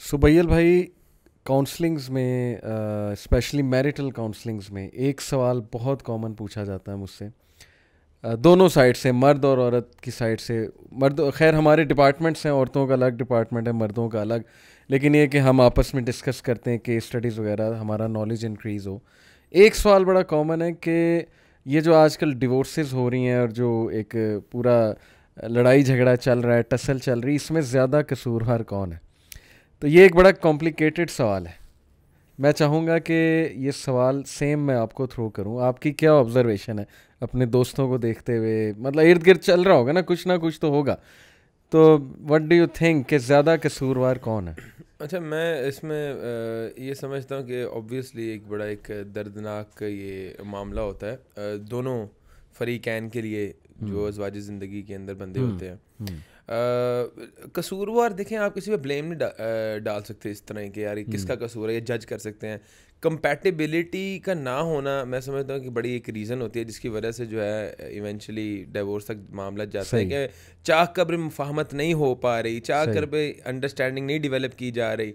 सुबैल भाई काउंसलिंग्स में specially marital counsellings में एक सवाल बहुत कॉमन पूछा जाता है मुझसे। दोनों साइड से, मर्द और औरत की साइड से। मर्द, खैर हमारे डिपार्टमेंट्स हैं, औरतों का अलग डिपार्टमेंट है, मर्दों का अलग। लेकिन ये कि हम आपस में डिस्कस करते हैं केस स्टडीज़ वगैरह, हमारा नॉलेज इंक्रीज़ हो। एक सवाल बड़ा कॉमन है कि ये जो आजकल डिवोर्सेस हो रही हैं और जो एक पूरा लड़ाई झगड़ा चल रहा है टसल चल रही है इसमें ज़्यादा कसूरवार कौन है? तो ये एक बड़ा कॉम्प्लिकेटेड सवाल है। मैं चाहूँगा कि ये सवाल सेम मैं आपको थ्रो करूँ। आपकी क्या ऑब्जर्वेशन है अपने दोस्तों को देखते हुए? मतलब इर्द गिर्द चल रहा होगा ना कुछ ना कुछ तो होगा। तो व्हाट डू यू थिंक कि ज़्यादा कसूरवार कौन है? अच्छा मैं इसमें ये समझता हूँ कि ऑब्वियसली एक बड़ा एक दर्दनाक ये मामला होता है। दोनों फ़रीकैन के लिए जो हम्म। अजवाज ज़िंदगी के अंदर बंदे हम्म, होते हैं। हम्म। कसूरवार देखें आप किसी पे ब्लेम नहीं डा, डाल सकते इस तरह के यार किसका कसूर है ये जज कर सकते हैं। कंपैटिबिलिटी का ना होना मैं समझता हूँ कि बड़ी एक रीज़न होती है जिसकी वजह से जो है इवेंचुअली डिवोर्स तक मामला जाता है कि चाह कब्र मुफाहमत नहीं हो पा रही चाह पे अंडरस्टैंडिंग नहीं डिवेलप की जा रही।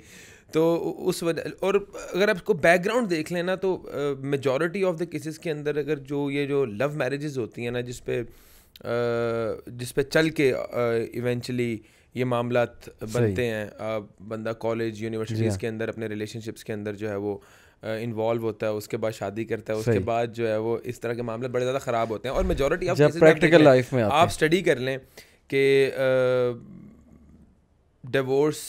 तो उस वजह और अगर आप इसको बैकग्राउंड देख लेना तो मेजॉरिटी ऑफ़ द केसेस के अंदर अगर जो ये जो लव मैरिजेस होती हैं ना जिस पे जिस पे चल के इवेंचुअली ये मामला बनते हैं। बंदा कॉलेज यूनिवर्सिटीज़ हाँ। के अंदर अपने रिलेशनशिप्स के अंदर जो है वो इन्वॉल्व होता है उसके बाद शादी करता है उसके बाद जो है वो इस तरह के मामले बड़े ज़्यादा ख़राब होते हैं। और मेजोरिटी ऑफ़ प्रैक्टिकल लाइफ में आप स्टडी कर लें कि डिवोर्स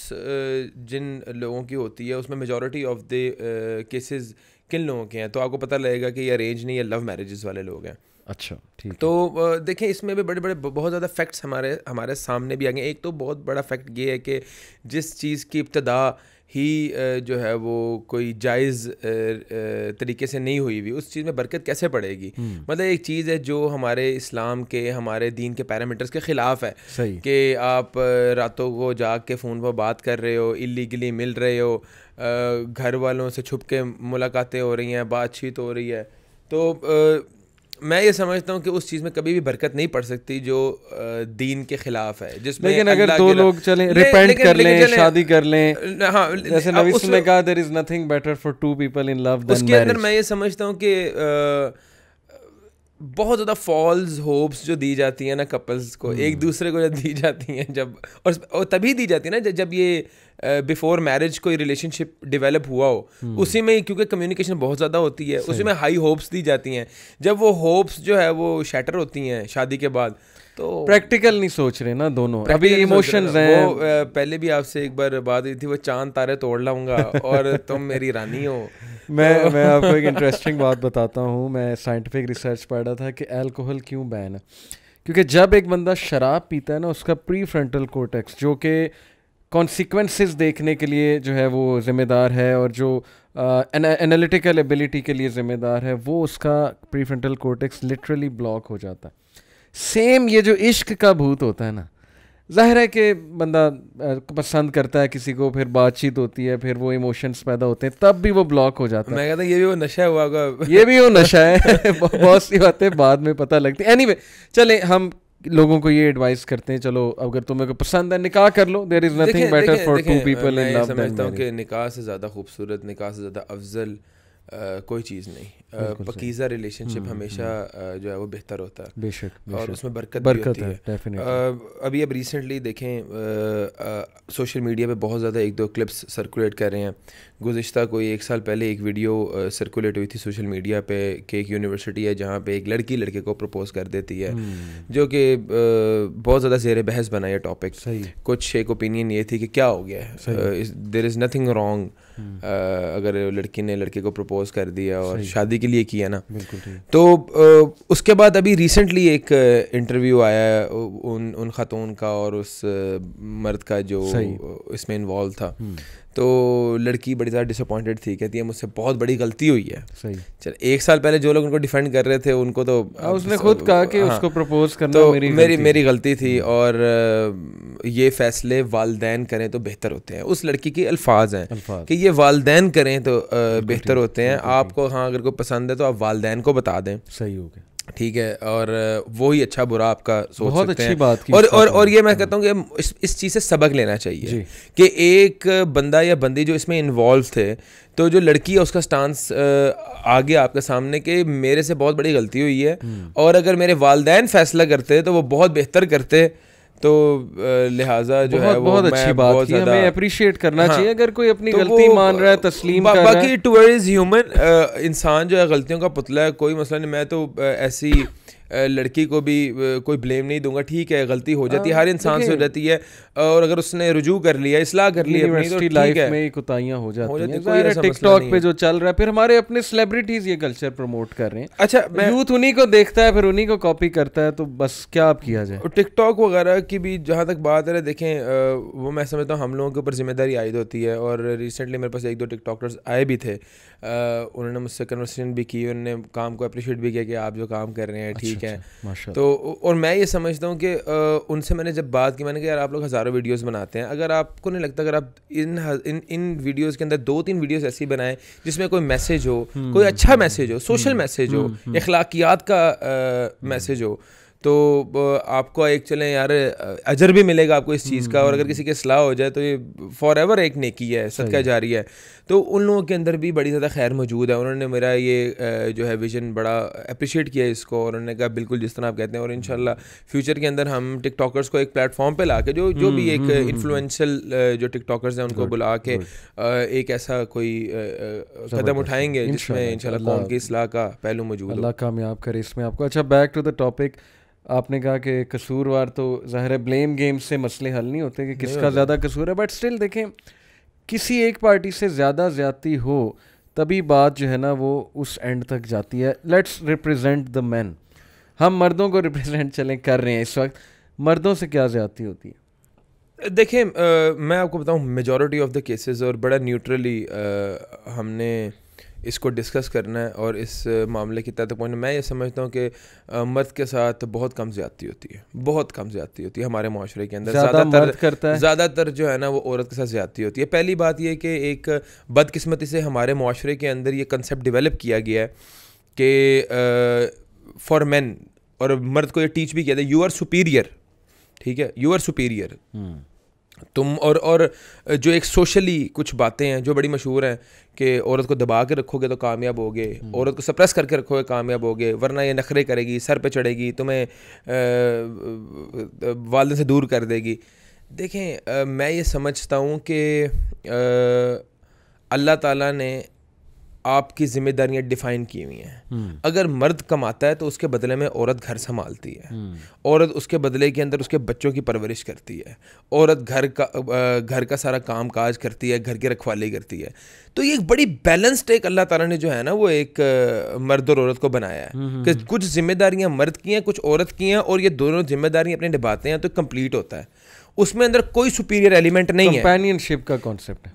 जिन लोगों की होती है उसमें मेजोरिटी ऑफ़ द केसेस किन लोगों के हैं? तो आपको पता लगेगा कि ये अरेंज नहीं है लव मैरिजेस वाले लोग हैं। अच्छा ठीक तो देखें इसमें भी बड़े बड़े बहुत ज़्यादा फैक्ट्स हमारे हमारे सामने भी आ गए एक तो बहुत बड़ा फैक्ट ये है कि जिस चीज़ की इब्तदा ही जो है वो कोई जायज़ तरीके से नहीं हुई हुई उस चीज़ में बरकत कैसे पड़ेगी? हम्म। मतलब एक चीज़ है जो हमारे इस्लाम के हमारे दीन के पैरामीटर्स के ख़िलाफ़ है कि आप रातों को जाग के फ़ोन पर बात कर रहे हो इलीगली मिल रहे हो घर वालों से छुप के मुलाकातें हो रही हैं बातचीत हो रही है। तो मैं ये समझता हूँ कि उस चीज़ में कभी भी बरकत नहीं पड़ सकती जो दीन के खिलाफ है जिसमें लेकिन अगर दो लोग चलें रिपेंट कर लें शादी कर लें हाँ जैसे नवीस ने कहा there is nothing better for two people in love उसके अंदर मैं ये समझता हूँ कि बहुत ज़्यादा फॉल्स होप्स जो दी जाती हैं ना कपल्स को एक hmm. दूसरे को जब दी जाती हैं जब और तभी दी जाती है ना जब ये बिफोर मैरिज कोई रिलेशनशिप डेवलप हुआ हो hmm. उसी में क्योंकि कम्युनिकेशन बहुत ज़्यादा होती है उसी में हाई होप्स दी जाती हैं जब वो होप्स जो है वो शैटर होती हैं शादी के बाद तो प्रैक्टिकल नहीं सोच रहे ना दोनों। अभी इमोशंस हैं। वो पहले भी आपसे एक बार बात हुई थी वो चाँद तारे तोड़ लाऊँगा और तुम मेरी रानी हो। मैं तो मैं आपको एक इंटरेस्टिंग बात बताता हूँ। मैं साइंटिफिक रिसर्च पढ़ रहा था कि अल्कोहल क्यों बैन है। क्योंकि जब एक बंदा शराब पीता है ना उसका प्री फ्रंटल कोटेक्स जो कि कॉन्सिक्वेंसेस देखने के लिए जो है वो ज़िम्मेदार है और जो एनालिटिकल एबिलिटी के लिए ज़िम्मेदार है वो उसका pre frontal cortex literally block हो जाता है। सेम ये जो इश्क का भूत होता है ना ज़ाहिर है कि बंदा पसंद करता है किसी को फिर बातचीत होती है फिर वो इमोशंस पैदा होते हैं तब भी वो ब्लॉक हो जाता है। मैं कहता ये भी वो नशा हुआ होगा। ये भी वो नशा है बहुत सी बातें बाद में पता लगती है। एनी anyway, चले हम लोगों को ये एडवाइस करते हैं चलो अगर तुम्हें को पसंद है निकाह कर लो। There is nothing better for two people in love समझता हूँ कि निकाह से ज़्यादा खूबसूरत निकाह से ज़्यादा अफजल कोई चीज़ नहीं। पकीज़ा रिलेशनशिप हम्म, हमेशा हम्म। जो है वो बेहतर होता है। बेशक और उसमें बरकत बरकत भी होती है, है। अभी अब रिसेंटली देखें सोशल मीडिया पे बहुत ज़्यादा एक दो क्लिप्स सर्कुलेट कर रहे हैं। गुज्त कोई एक साल पहले एक वीडियो सर्कुलेट हुई थी सोशल मीडिया पे कि एक यूनिवर्सिटी है जहाँ पे एक लड़की लड़के को प्रपोज कर देती है। हम्म। जो कि बहुत ज़्यादा जेर बहस बना है टॉपिक कुछ एक ओपिनियन ये थी कि क्या हो गया है। देर इज़ नथिंग रॉन्ग अगर लड़की ने लड़के को प्रपोज कर दिया और शादी के लिए किया ना। तो उसके बाद अभी रिसेंटली एक इंटरव्यू आया उन उन खातून का और उस मर्द का जो इसमें इन्वॉल्व था। हम्म। तो लड़की बड़ी ज़्यादा डिसअपॉइंटेड थी कहती है मुझसे बहुत बड़ी गलती हुई है। सही। चल एक साल पहले जो लोग उनको डिफेंड कर रहे थे उनको तो आ, हाँ, उसने खुद कहा कि हाँ, उसको प्रपोज करना तो मेरी मेरी मेरी गलती थी हम्म। और ये फैसले वालदेन करें तो बेहतर होते हैं। उस लड़की के अल्फाज हैं कि ये वालदेन करें तो बेहतर होते हैं। आपको हाँ अगर कोई पसंद है तो आप वालदेन को बता दें। सही हो गया। ठीक है और वो ही अच्छा बुरा आपका सोच बहुत सकते अच्छी हैं। बात की और और और ये मैं कहता हूँ कि इस इस चीज़ से सबक लेना चाहिए कि एक बंदा या बंदी जो इसमें इन्वॉल्व थे तो जो लड़की है उसका स्टांस आ गया आपके सामने कि मेरे से बहुत बड़ी गलती हुई है हम्म। और अगर मेरे वालदेन फैसला करते तो वो बहुत बेहतर करते। तो लिहाजा जो है बहुत वो बहुत अच्छी बात बहुत की हमें अप्रिशिएट करना हाँ। चाहिए अगर कोई अपनी तो गलती मान रहा है तस्लीम बा, कर बाकी टूअर्ड इज़ ह्यूमन इंसान जो है गलतियों का पुतला है कोई मसला नहीं मैं तो ऐसी लड़की को भी कोई ब्लेम नहीं दूँगा। ठीक है गलती हो जाती है हाँ, हर इंसान से हो जाती है। और अगर उसने रुजू कर लिया इसलाह कर ली अपनी तो लाइफ में ही कुताहियाँ हो जाती हैं टिकटॉक पे जो चल रहा है फिर हमारे अपने सेलिब्रिटीज ये कल्चर प्रमोट कर रहे हैं। अच्छा मैं यूथ उन्हीं को देखता है फिर उन्हीं को कॉपी करता है तो बस क्या आप किया जाए? टिकटॉक वगैरह की भी जहाँ तक बात है देखें वो मैं समझता हूँ हम लोगों के ऊपर ज़िम्मेदारी आयद होती है। और रिसेंटली मेरे पास एक दो टिकटॉकर्स आए भी थे। उन्होंने मुझसे कन्वर्सेशन भी की उन्होंने काम को अप्रिशिएट भी किया कि आप जो काम कर रहे हैं ठीक है। माशा तो और मैं ये समझता हूँ कि उनसे मैंने जब बात की मैंने कहा यार आप लोग हज़ारों वीडियोस बनाते हैं। अगर आपको नहीं लगता अगर आप इन इन इन वीडियोस के अंदर दो तीन वीडियोस ऐसी बनाएँ जिसमें कोई मैसेज हो कोई अच्छा मैसेज हो सोशल मैसेज हो अखलाकियात का मैसेज हो तो आपको एक चलें यार अजर भी मिलेगा आपको इस चीज़ का और अगर किसी के सलाह हो जाए तो ये फॉर एवर एक नेकी है सदका जारी है। तो उन लोगों के अंदर भी बड़ी ज़्यादा खैर मौजूद है। उन्होंने मेरा ये जो है विजन बड़ा अप्रिशिएट किया इसको और उन्होंने कहा बिल्कुल जिस तरह आप कहते हैं। और इन फ्यूचर के अंदर हम टिकटॉकर्स को एक प्लेटफॉर्म पर ला के जो जो भी एक इन्फ्लुएंशियल जो टिकटॉकर्स हैं उनको बुला के एक ऐसा कोई कदम उठाएँगे जिसमें इंशाल्लाह, इंशाल्लाह कौम की इसलाह का पहलू मौजूद अल्लाह कामयाब करे। इसमें आपको अच्छा बैक टू द टॉपिक आपने कहा कि कसूरवार तो ज़ाहिर है ब्लेम गेम से मसले हल नहीं होते कि किसका ज़्यादा कसूर है बट स्टिल देखें किसी एक पार्टी से ज़्यादा ज़्यादती हो तभी बात जो है ना वो उस एंड तक जाती है। लेट्स रिप्रेजेंट द मैन हम मर्दों को रिप्रेजेंट चलें कर रहे हैं इस वक्त। मर्दों से क्या ज़्यादती होती है? देखें अ, मैं आपको बताऊँ मेजॉरिटी ऑफ़ द केसेस और बड़ा न्यूट्रली हमने इसको डिस्कस करना है और इस मामले की तय तक पहुँचना मैं ये समझता हूँ कि मर्द के साथ बहुत कम ज़्यादती होती है। बहुत कम ज़्यादती होती है हमारे माशरे के अंदर। ज़्यादा मर्द करता है? ज़्यादातर जो है ना वो औरत के साथ ज़्यादती होती है। पहली बात ये कि एक बदकिस्मती से हमारे माशरे के अंदर ये कंसेप्ट डेवलप किया गया है कि फॉर मैन और मर्द को ये टीच भी किया था यू आर सुपीरियर ठीक है? यू आर सुपीरियर तुम और और जो एक सोशली कुछ बातें हैं जो बड़ी मशहूर हैं कि औरत को दबा के रखोगे तो कामयाब होगे औरत को सप्रेस करके रखोगे कामयाब होगे वरना ये नखरे करेगी सर पे चढ़ेगी तुम्हें वाले से दूर कर देगी। देखें आ, मैं ये समझता हूँ कि अल्लाह ताला ने आपकी जिम्मेदारियाँ डिफाइन की हुई हैं। अगर मर्द कमाता है तो उसके बदले में औरत घर संभालती है। औरत उसके बदले के अंदर उसके बच्चों की परवरिश करती है। औरत घर का घर का सारा काम काज करती है घर की रखवाली करती है। तो ये एक बड़ी बैलेंस्ड एक अल्लाह ताला ने जो है ना वो एक मर्द और औरत को बनाया है। कि कुछ जिम्मेदारियाँ मर्द की हैं कुछ औरत की हैं और ये दोनों जिम्मेदारियाँ अपने निभाते हैं तो कंप्लीट होता है। उसमें अंदर कोई सुपीरियर एलिमेंट नहीं है। कंपेनियनशिप का कॉन्सेप्ट है।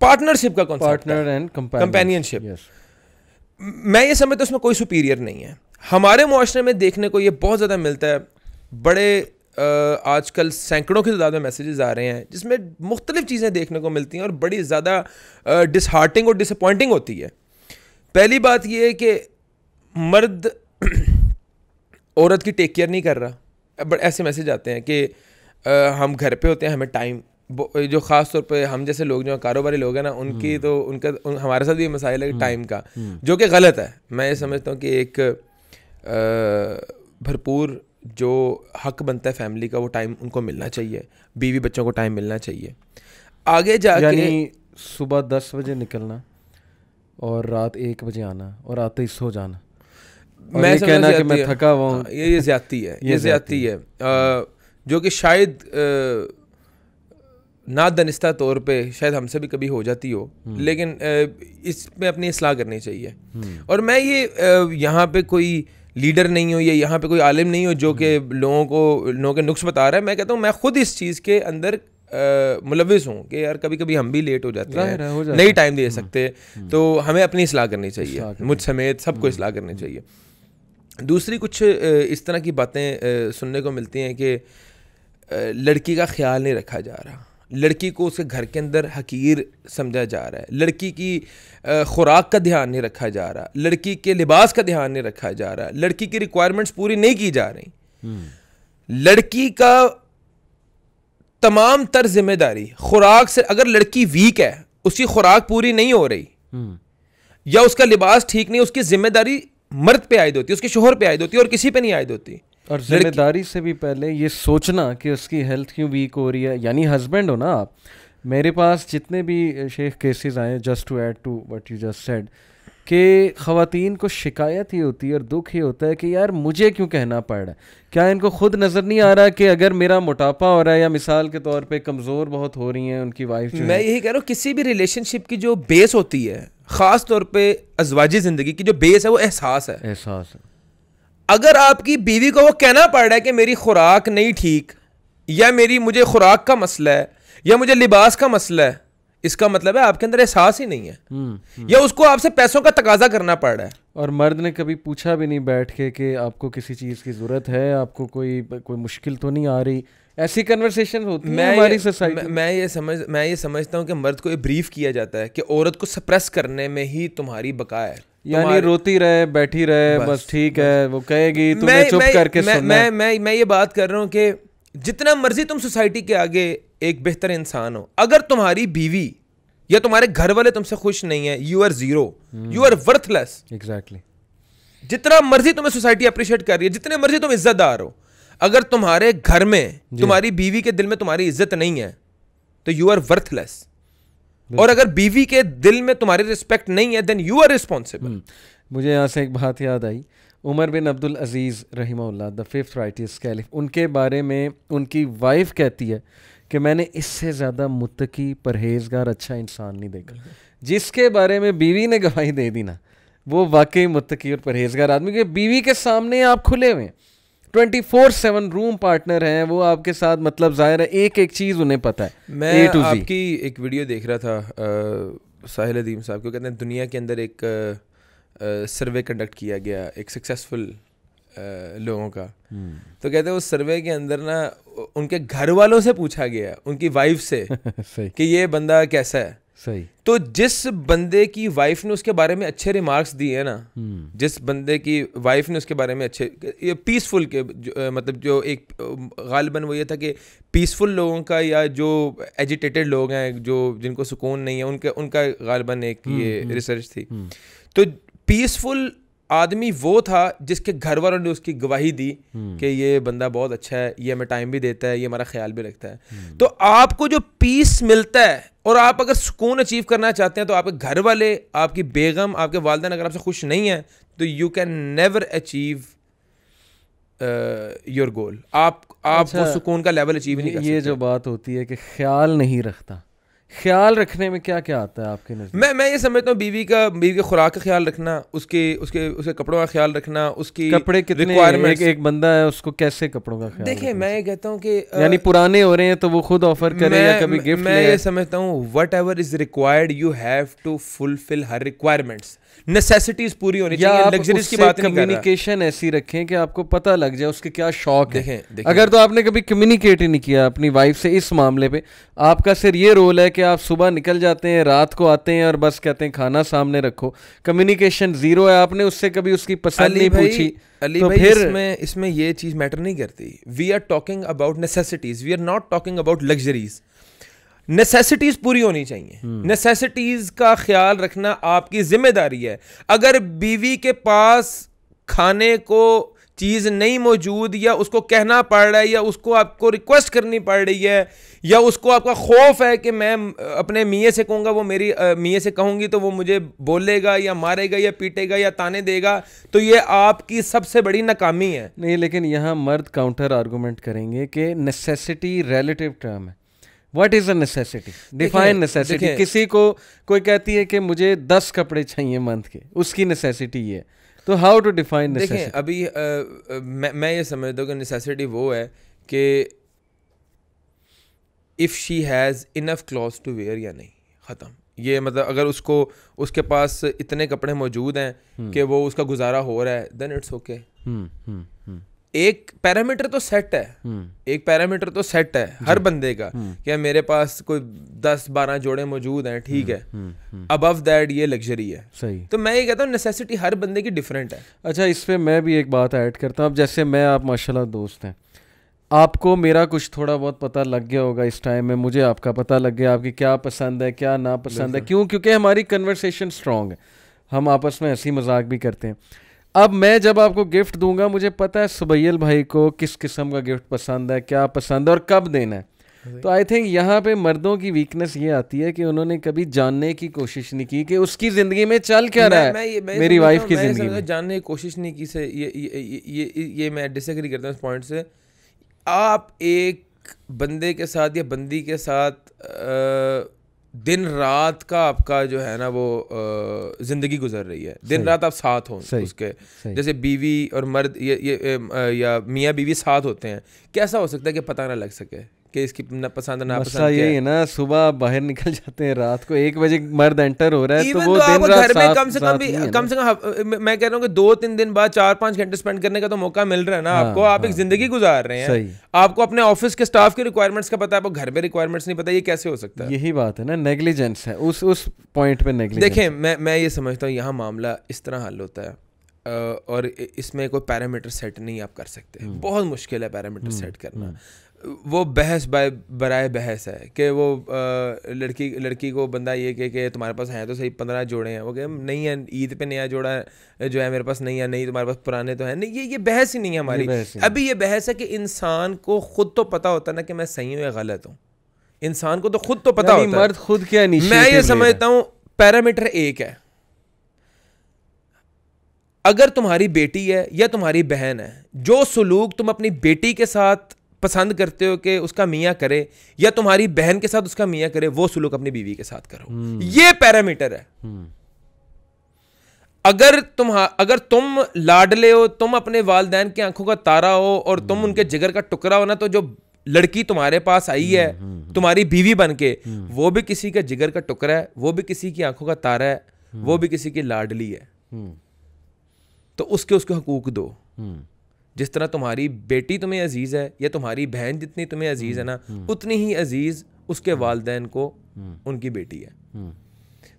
पार्टनरशिप का पार्टनर एंड. यस मैं ये समझता तो उसमें कोई सुपीरियर नहीं है। हमारे मुआशरे में देखने को ये बहुत ज़्यादा मिलता है। बड़े आजकल सैकड़ों की तादाद में मैसेजेस आ रहे हैं जिसमें मुख्तलिफ़ चीज़ें देखने को मिलती हैं और बड़ी ज़्यादा डिसहार्टिंग और डिसअपॉइंटिंग होती है। पहली बात ये है कि मर्द औरत की टेक केयर नहीं कर रहा। बट ऐसे मैसेज आते हैं कि अ, हम घर पे होते हैं हमें टाइम जो ख़ास तौर पे हम जैसे लोग जो कारोबारी लोग हैं ना उनकी तो उनका उन, हमारे साथ भी ये मसाइल है टाइम का जो कि गलत है। मैं ये समझता हूँ कि एक भरपूर जो हक बनता है फैमिली का वो टाइम उनको मिलना चाहिए बीवी बच्चों को टाइम मिलना चाहिए। आगे जाके यानी सुबह दस बजे निकलना और रात एक बजे आना और आते ही सो जाना। मैं ये कहना कि मैं थका हुआ हूँ। हाँ, ये ये ज्यादती है ये ये ज्यादती है जो कि शायद ना दनिस्ता तौर पे शायद हमसे भी कभी हो जाती हो हम्म। लेकिन इसमें अपनी असलाह करनी चाहिए। और मैं ये यहाँ पे कोई लीडर नहीं हो या यहाँ पे कोई आलिम नहीं हो जो कि हम्म। लोगों को लोगों के नुक्स बता रहा है। मैं कहता हूँ मैं खुद इस चीज़ के अंदर मुलविस हूँ कि यार कभी कभी हम भी लेट हो जाते हो हैं नहीं टाइम दे सकते। तो हमें अपनी इसलाह करनी चाहिए। मुझ समेत सबको इसलाह करनी चाहिए। दूसरी कुछ इस तरह की बातें सुनने को मिलती हैं कि लड़की का ख्याल नहीं रखा जा रहा। लड़की को उसके घर के अंदर हकीर समझा जा रहा है। लड़की की खुराक का ध्यान नहीं रखा जा रहा। लड़की के लिबास का ध्यान नहीं रखा जा रहा। लड़की की रिक्वायरमेंट्स पूरी नहीं की जा रही। हम्म। लड़की का तमाम तर ज़िम्मेदारी खुराक से अगर लड़की वीक है उसकी खुराक पूरी नहीं हो रही। हम्म। या उसका लिबास ठीक नहीं उसकी ज़िम्मेदारी मर्द पे आयद होती है उसके शोहर पे आयद होती है और किसी पे नहीं आयद होती। और ज़िम्मेदारी से भी पहले ये सोचना कि उसकी हेल्थ क्यों वीक हो रही है। यानी हस्बैंड हो ना आप। मेरे पास जितने भी शेख केसेस आए just to add to what you just said कि ख़वातीन को शिकायत ही होती है और दुख ही होता है कि यार मुझे क्यों कहना पड़ रहा है? क्या इनको खुद नज़र नहीं आ रहा कि अगर मेरा मोटापा हो रहा है या मिसाल के तौर पे कमज़ोर बहुत हो रही हैं उनकी वाइफ जो मैं यही कह रहा हूँ किसी भी रिलेशनशिप की जो बेस होती है ख़ास तौर पे अजवाजी ज़िंदगी की जो बेस है वो एहसास है। एहसास है। अगर आपकी बीवी को वो कहना पड़ रहा है कि मेरी खुराक नहीं ठीक या मेरी मुझे खुराक का मसला है या मुझे लिबास का मसला है इसका मतलब है आपके अंदर एहसास ही नहीं है। हम्म, हम्म। या उसको आपसे पैसों का तकाजा करना पड़ रहा है। और मर्द ने कभी पूछा भी नहीं बैठ के कि आपको किसी चीज़ की ज़रूरत है आपको कोई कोई मुश्किल तो नहीं आ रही? ऐसी कन्वर्सेशन होती मैं है हमारी सोसाइटी मैं, मैं। ये समझ मैं ये समझता हूँ कि मर्द को ये ब्रीफ किया जाता है कि औरत को सप्रेस करने में ही तुम्हारी बका है। यानी रोती रहे बैठी रहे बस, ठीक है वो कहेगी तुम्हें चुप करके मैं, मैं मैं मैं ये बात कर रहा हूँ कि जितना मर्ज़ी तुम सोसाइटी के आगे एक बेहतर इंसान हो अगर तुम्हारी बीवी या तुम्हारे घर वाले तुमसे खुश नहीं है you are zero you are worthless exactly जितना मर्ज़ी तुम्हें सोसाइटी अप्रिशिएट कर रही है जितने मर्ज़ी तुम इज्जतदार हो अगर तुम्हारे घर में तुम्हारी बीवी के दिल में तुम्हारी इज़्ज़त नहीं है तो यू आर वर्थलेस और अगर बीवी के दिल में तुम्हारी रिस्पेक्ट नहीं है देन यू आर रिस्पॉन्सिबल मुझे यहाँ से एक बात याद आई। उमर बिन अब्दुल अज़ीज़ रहीम द फिफ्थ राइटिस कैलिफ उनके बारे में उनकी वाइफ कहती है कि मैंने इससे ज़्यादा मुतकी परहेजगार अच्छा इंसान नहीं देखा। जिसके बारे में बीवी ने गवाही दे दी ना, वो वाकई मुतकी और परहेजगार आदमी के बीवी के सामने आप खुले हुए twenty four seven room partner हैं वो आपके साथ मतलब ज़ाहिर है एक एक चीज़ उन्हें पता है मैं आपकी एक वीडियो देख रहा था साहिल अदीम साहब को कहते हैं दुनिया के अंदर एक सर्वे कंडक्ट किया गया एक सक्सेसफुल लोगों का। हम्म। तो कहते हैं उस सर्वे के अंदर ना उनके घर वालों से पूछा गया उनकी वाइफ से कि ये बंदा कैसा है। सही। तो जिस बंदे की वाइफ ने उसके बारे में अच्छे रिमार्क्स दिए हैं ना हम्म। जिस बंदे की वाइफ ने उसके बारे में अच्छे ये पीसफुल के जो, मतलब जो एक गालिबन वो ये था कि पीसफुल लोगों का या जो एजिटेटेड लोग हैं जो जिनको सुकून नहीं है उनके उनका गालिबन एक हम्म, ये रिसर्च थी। तो पीसफुल आदमी वो था जिसके घर वालों ने उसकी गवाही दी हम्म। कि ये बंदा बहुत अच्छा है ये हमें टाइम भी देता है ये हमारा ख्याल भी रखता है। हम्म। तो आपको जो पीस मिलता है और आप अगर सुकून अचीव करना चाहते हैं तो आपके घर वाले आपकी बेगम आपके वालदेन अगर आपसे खुश नहीं है तो you can never achieve your goal आप आप अच्छा, वो सुकून का लेवल अचीव नहीं कर ये जो बात होती है कि ख्याल नहीं रखता। ख्याल रखने में क्या क्या आता है आपके नज़र मैं मैं ये समझता हूँ बीवी का बीवी के खुराक का ख्याल रखना उसके उसके उसके कपड़ों का ख्याल रखना उसकी कपड़े कितने एक, एक बंदा है उसको कैसे कपड़ों का ख्याल देखिए मैं ये कहता हूँ कि यानी पुराने हो रहे हैं तो वो खुद ऑफ़र करे या कभी गिफ्ट मैं ये समझता हूँ whatever is required you have to fulfil her requirements necessities पूरी होनी चाहिए लग्जरीज की बात कम्युनिकेशन ऐसी रखें कि आपको पता लग जाए उसके क्या शौक है। अगर तो आपने कभी कम्युनिकेट ही नहीं किया अपनी वाइफ से इस मामले पे आपका सिर्फ़ ये रोल है कि आप सुबह निकल जाते हैं रात को आते हैं और बस कहते हैं खाना सामने रखो। कम्युनिकेशन ज़ीरो है आपने उससे कभी उसकी पसंद नहीं पूछी। अली तो भाई फिर इसमें इसमें ये चीज़ मैटर नहीं करती। We are talking about necessities we are not talking about luxuries necessities पूरी होनी चाहिए। Necessities hmm. का ख्याल रखना आपकी ज़िम्मेदारी है। अगर बीवी के पास खाने को चीज़ नहीं मौजूद या उसको कहना पड़ रहा है या उसको आपको रिक्वेस्ट करनी पड़ रही है या उसको आपका खौफ है कि मैं अपने मियाँ से कहूँगा वो मेरी मियाँ से कहूँगी तो वो मुझे बोलेगा या मारेगा या पीटेगा या ताने देगा तो ये आपकी सबसे बड़ी नाकामी है। नहीं लेकिन यहाँ मर्द काउंटर आर्गूमेंट करेंगे कि नेसेसिटी रिलेटिव टर्म है। What is a necessity define necessity किसी को कोई कहती है कि मुझे दस कपड़े चाहिए मंथ के उसकी नेसेसिटी ये तो हाउ टू डिफाइन देखें अभी आ, मैं मैं ये समझता हूँ कि नेसेसिटी वो है कि if she has enough cloth to wear या नहीं ख़त्म। ये मतलब अगर उसको उसके पास इतने कपड़े मौजूद हैं हम्म। कि वो उसका गुजारा हो रहा है देन इट्स ओके एक पैरामीटर तो सेट है। हम्म। एक पैरामीटर तो सेट है हर बंदे का क्या मेरे पास कोई दस बारह जोड़े मौजूद हैं ठीक है। हम्म हम्म, अबव दैट ये लग्जरी है। सही। तो मैं ये कहता हूँ नेसेसिटी हर बंदे की डिफरेंट है। अच्छा इस पे मैं भी एक बात ऐड करता हूँ। अब जैसे मैं आप माशाल्लाह दोस्त हैं। आपको मेरा कुछ थोड़ा बहुत पता लग गया होगा इस टाइम में मुझे आपका पता लग गया आपकी क्या पसंद है क्या ना पसंद है क्यों? क्योंकि हमारी कन्वर्सेशन स्ट्रांग है। हम आपस में हँसी मज़ाक भी करते हैं। अब मैं जब आपको गिफ्ट दूँगा मुझे पता है सुबैल भाई को किस किस्म का गिफ्ट पसंद है क्या पसंद है और कब देना है। तो आई थिंक यहाँ पे मर्दों की वीकनेस ये आती है कि उन्होंने कभी जानने की कोशिश नहीं की कि उसकी ज़िंदगी में चल क्या रहा है। मैं ये- मैं मेरी वाइफ की ज़िंदगी में। जानने की कोशिश नहीं की से ये ये ये ये, ये मैं डिसएग्री करता हूँ इस पॉइंट से। आप एक बंदे के साथ या बंदी के साथ आ, दिन रात का आपका जो है ना वो ज़िंदगी गुजर रही है। दिन रात आप साथ हो उसके। जैसे बीवी और मर्द ये ये ये या मियाँ बीवी साथ होते हैं। कैसा हो सकता है कि पता ना लग सके? कि इसकी न पसंद ना पसंद यही है? ना सुबह बाहर निकल जाते हैं रात को एक बजे मर्द एंटर हो रहा है तो वो though दिन रात घर में कम से कम भी कम से कम मैं- कह रहा हूँ कि दो तीन दिन बाद चार पाँच घंटे स्पेंड करने का तो मौका मिल रहा है ना हाँ, आपको आप एक हाँ। ज़िंदगी गुजार रहे हैं। आपको अपने ऑफ़िस के स्टाफ की रिक्वायरमेंट्स का पता है आपको घर में रिक्वायरमेंट्स नहीं पता ये कैसे हो सकता है? यही बात है ना नेग्लिजेंस है उस उस पॉइंट पे नेग्लिजेंस देखें मैं मैं ये समझता हूँ यहाँ मामला इस तरह हल होता है और इसमें कोई पैरामीटर सेट नहीं आप कर सकते। हम्म। बहुत मुश्किल है पैरामीटर सेट करना। वो बहस बाय बराए बहस है कि वो अ, लड़की लड़की को बंदा ये कह के तुम्हारे पास हैं तो सही पंद्रह जोड़े हैं। वो कह नहीं है ईद पे नया जोड़ा है जो है मेरे पास नहीं है नहीं तुम्हारे पास पुराने तो हैं। नहीं ये ये बहस ही नहीं है हमारी। बहस अभी ये बहस है कि इंसान को खुद तो पता होता ना कि मैं सही हूँ या गलत हूँ। इंसान को तो खुद तो पता होता मर्द खुद क्या नहीं मैं ये समझता हूँ पैरामीटर एक है। अगर तुम्हारी बेटी है या तुम्हारी बहन है जो सलूक तुम अपनी बेटी के साथ पसंद करते हो कि उसका मियाँ करे या तुम्हारी बहन के साथ उसका मियाँ करे वो सुलूक अपनी बीवी के साथ करो। ये पैरामीटर है। हम्म, अगर तुम अगर तुम लाडले हो तुम अपने वालदेन की आँखों का तारा हो और तुम उनके जिगर का टुकड़ा हो ना तो जो लड़की तुम्हारे पास आई है तुम्हारी बीवी बन के वो भी किसी का जिगर का टुकड़ा है वो भी किसी की आँखों का तारा है वो भी किसी की लाडली है। हम्म, तो उसके उसके हकूक दो। हम्म, जिस तरह तुम्हारी बेटी तुम्हें अज़ीज़ है या तुम्हारी बहन जितनी तुम्हें अज़ीज़ है ना उतनी ही अज़ीज़ उसके वालदेन को उनकी बेटी है। हम्म,